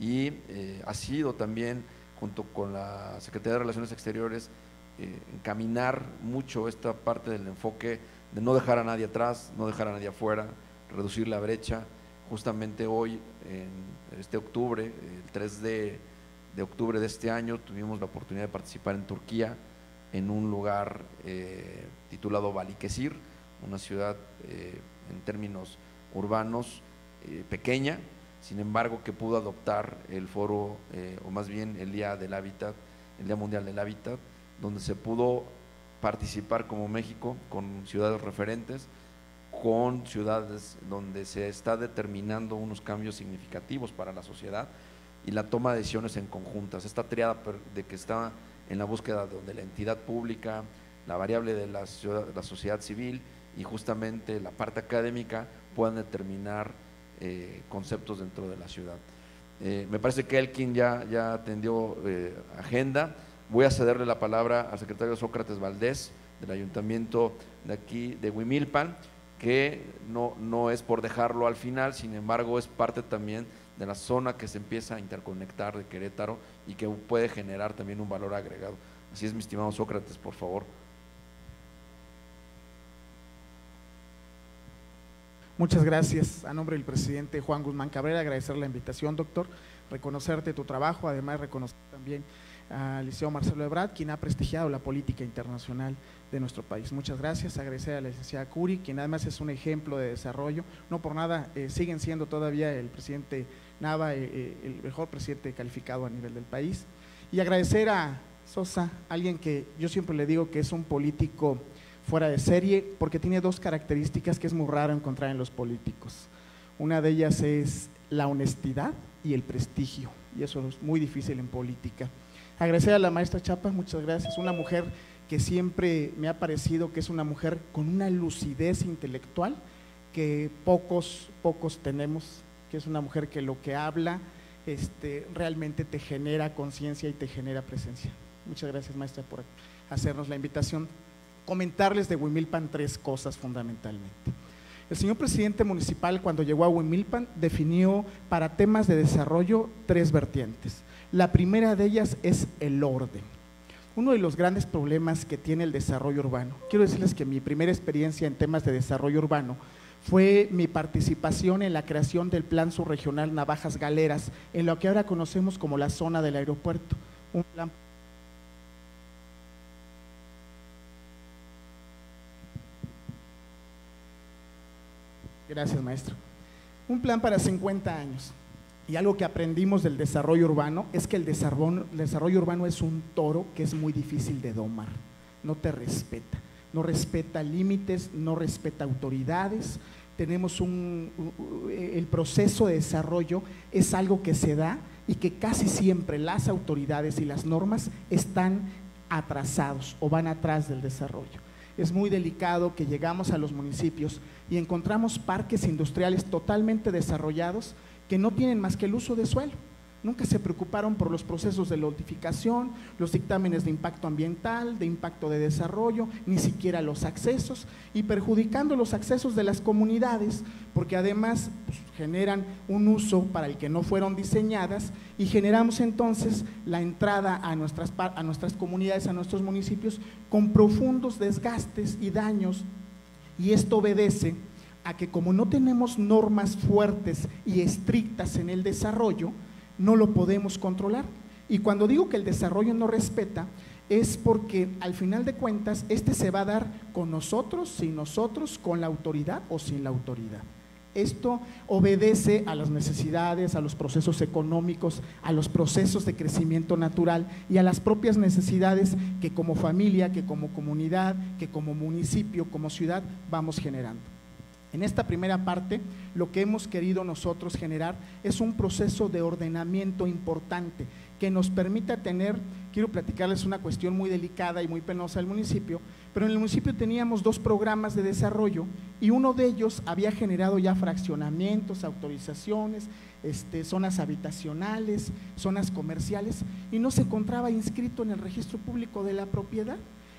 y eh, ha sido también, junto con la Secretaría de Relaciones Exteriores, eh, encaminar mucho esta parte del enfoque de no dejar a nadie atrás, no dejar a nadie afuera, reducir la brecha. Justamente hoy, en este octubre, el 3 de, octubre de este año, tuvimos la oportunidad de participar en Turquía, en un lugar eh, titulado Balikesir, una ciudad en términos urbanos pequeña, sin embargo que pudo adoptar el foro, eh, o más bien el Día del Hábitat, el Día Mundial del Hábitat, donde se pudo participar como México con ciudades referentes, con ciudades donde se está determinando unos cambios significativos para la sociedad y la toma de decisiones en conjuntas. Esta triada de que está en la búsqueda de la entidad pública, la variable de la, la sociedad civil y justamente la parte académica puedan determinar eh, conceptos dentro de la ciudad. Eh, me parece que Elkin ya, ya atendió eh, agenda. Voy a cederle la palabra al secretario Sócrates Valdés del ayuntamiento de aquí de Huimilpan, que no, no es por dejarlo al final, sin embargo es parte también de la zona que se empieza a interconectar de Querétaro y que puede generar también un valor agregado. Así es, mi estimado Sócrates, por favor. Muchas gracias. A nombre del presidente Juan Guzmán Cabrera, agradecer la invitación, doctor, reconocerte tu trabajo, además reconocer también al Liceo Marcelo Ebrard, quien ha prestigiado la política internacional de nuestro país. Muchas gracias. Agradecer a la licenciada Curi, quien además es un ejemplo de desarrollo. No por nada, eh, siguen siendo todavía el presidente Nava eh, eh, el mejor presidente calificado a nivel del país. Y agradecer a Sosa, alguien que yo siempre le digo que es un político fuera de serie porque tiene dos características que es muy raro encontrar en los políticos. Una de ellas es la honestidad y el prestigio, y eso es muy difícil en política. Agradecer a la maestra Chapa, muchas gracias, una mujer que siempre me ha parecido que es una mujer con una lucidez intelectual que pocos, pocos tenemos, que es una mujer que lo que habla este, realmente te genera conciencia y te genera presencia. Muchas gracias, maestra, por hacernos la invitación comentarles de Huimilpan tres cosas fundamentalmente. El señor presidente municipal cuando llegó a Huimilpan definió para temas de desarrollo tres vertientes. La primera de ellas es el orden. Uno de los grandes problemas que tiene el desarrollo urbano, quiero decirles que mi primera experiencia en temas de desarrollo urbano fue mi participación en la creación del Plan Subregional Navajas Galeras, en lo que ahora conocemos como la zona del aeropuerto. Un plan Gracias, maestro. Un plan para 50 años. Y algo que aprendimos del desarrollo urbano es que el desarrollo, urbano es un toro que es muy difícil de domar. No te respeta. No respeta límites, no respeta autoridades. Tenemos un, el proceso de desarrollo es algo que se da y que casi siempre las autoridades y las normas están atrasados o van atrás del desarrollo. es muy delicado que llegamos a los municipios y encontramos parques industriales totalmente desarrollados que no tienen más que el uso de suelo Nunca se preocuparon por los procesos de notificación, los dictámenes de impacto ambiental, de impacto de desarrollo, ni siquiera los accesos, y perjudicando los accesos de las comunidades, porque además pues, generan un uso para el que no fueron diseñadas y generamos entonces la entrada a nuestras, a nuestras comunidades, a nuestros municipios, con profundos desgastes y daños. Y esto obedece a que como no tenemos normas fuertes y estrictas en el desarrollo, no lo podemos controlar. Y cuando digo que el desarrollo no respeta, es porque al final de cuentas este se va a dar con nosotros, sin nosotros, con la autoridad o sin la autoridad. Esto obedece a las necesidades, a los procesos económicos, a los procesos de crecimiento natural y a las propias necesidades que como familia, que como comunidad, que como municipio, como ciudad vamos generando. En esta primera parte, lo que hemos querido nosotros generar es un proceso de ordenamiento importante que nos permita tener, quiero platicarles una cuestión muy delicada y muy penosa del municipio, pero en el municipio teníamos dos programas de desarrollo y uno de ellos había generado ya fraccionamientos, autorizaciones, este, zonas habitacionales, zonas comerciales y no se encontraba inscrito en el registro público de la propiedad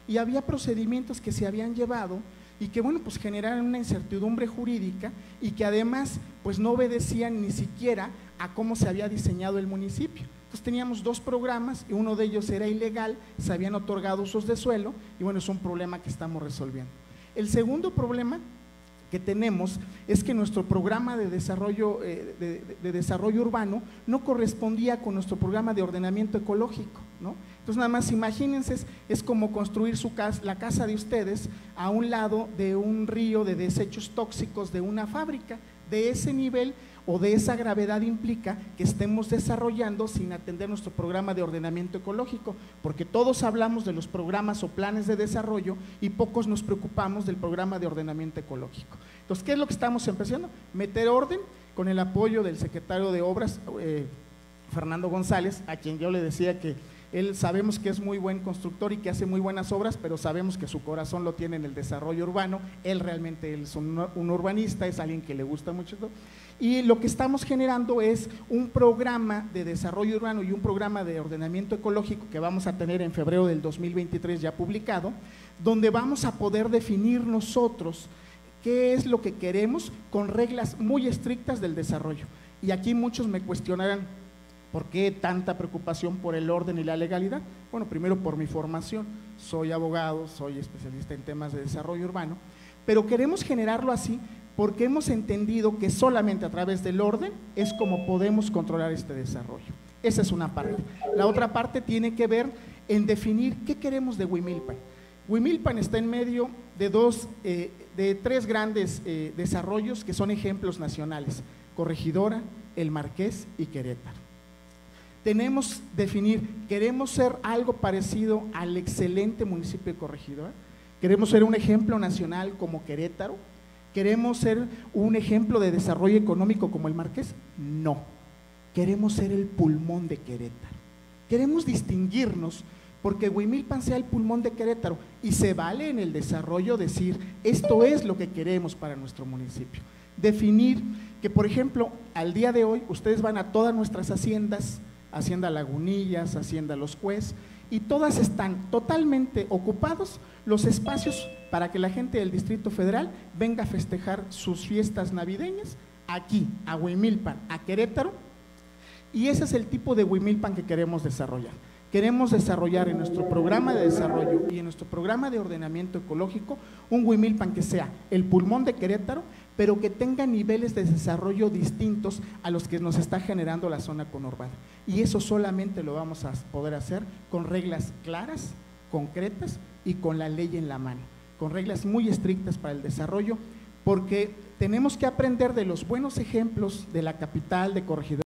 y había procedimientos que se habían llevado y que bueno, pues generaron una incertidumbre jurídica y que además pues no obedecían ni siquiera a cómo se había diseñado el municipio. Entonces teníamos dos programas y uno de ellos era ilegal, se habían otorgado usos de suelo y bueno, es un problema que estamos resolviendo. El segundo problema que tenemos es que nuestro programa de desarrollo, eh, de, desarrollo urbano no correspondía con nuestro programa de ordenamiento ecológico. ¿no? Entonces nada más imagínense, es como construir su casa, la casa de ustedes a un lado de un río de desechos tóxicos de una fábrica. De ese nivel o de esa gravedad implica que estemos desarrollando sin atender nuestro programa de ordenamiento ecológico, porque todos hablamos de los programas o planes de desarrollo y pocos nos preocupamos del programa de ordenamiento ecológico. Entonces, ¿qué es lo que estamos empezando? Meter orden con el apoyo del secretario de Obras, eh, Fernando González, a quien yo le decía que él sabemos que es muy buen constructor y que hace muy buenas obras, pero sabemos que su corazón lo tiene en el desarrollo urbano. Él realmente es un, urbanista, es alguien que le gusta mucho. Y lo que estamos generando es un programa de desarrollo urbano y un programa de ordenamiento ecológico que vamos a tener en febrero del 2023 ya publicado, donde vamos a poder definir nosotros qué es lo que queremos con reglas muy estrictas del desarrollo. Y aquí muchos me cuestionarán, ¿Por qué tanta preocupación por el orden y la legalidad? Bueno, primero por mi formación, soy abogado, soy especialista en temas de desarrollo urbano, pero queremos generarlo así porque hemos entendido que solamente a través del orden es como podemos controlar este desarrollo. Esa es una parte. La otra parte tiene que ver en definir qué queremos de Huimilpan. Huimilpan está en medio de dos, eh, de tres grandes eh, desarrollos que son ejemplos nacionales: Corregidora, El Marqués y Querétaro tenemos definir, queremos ser algo parecido al excelente municipio de Corregidora, queremos ser un ejemplo nacional como Querétaro, queremos ser un ejemplo de desarrollo económico como el Marqués, no, queremos ser el pulmón de Querétaro, queremos distinguirnos porque Huimilpan sea el pulmón de Querétaro y se vale en el desarrollo decir, esto es lo que queremos para nuestro municipio. Definir que, por ejemplo, al día de hoy ustedes van a todas nuestras haciendas, Hacienda Lagunillas, Hacienda Los Cues, y todas están totalmente ocupados los espacios para que la gente del Distrito Federal venga a festejar sus fiestas navideñas aquí, a Huimilpan, a Querétaro, y ese es el tipo de Huimilpan que queremos desarrollar. Queremos desarrollar en nuestro programa de desarrollo y en nuestro programa de ordenamiento ecológico un Huimilpan que sea el pulmón de Querétaro, pero que tenga niveles de desarrollo distintos a los que nos está generando la zona conurbada. Y eso solamente lo vamos a poder hacer con reglas claras, concretas y con la ley en la mano, con reglas muy estrictas para el desarrollo, porque tenemos que aprender de los buenos ejemplos de la capital, de Corregidor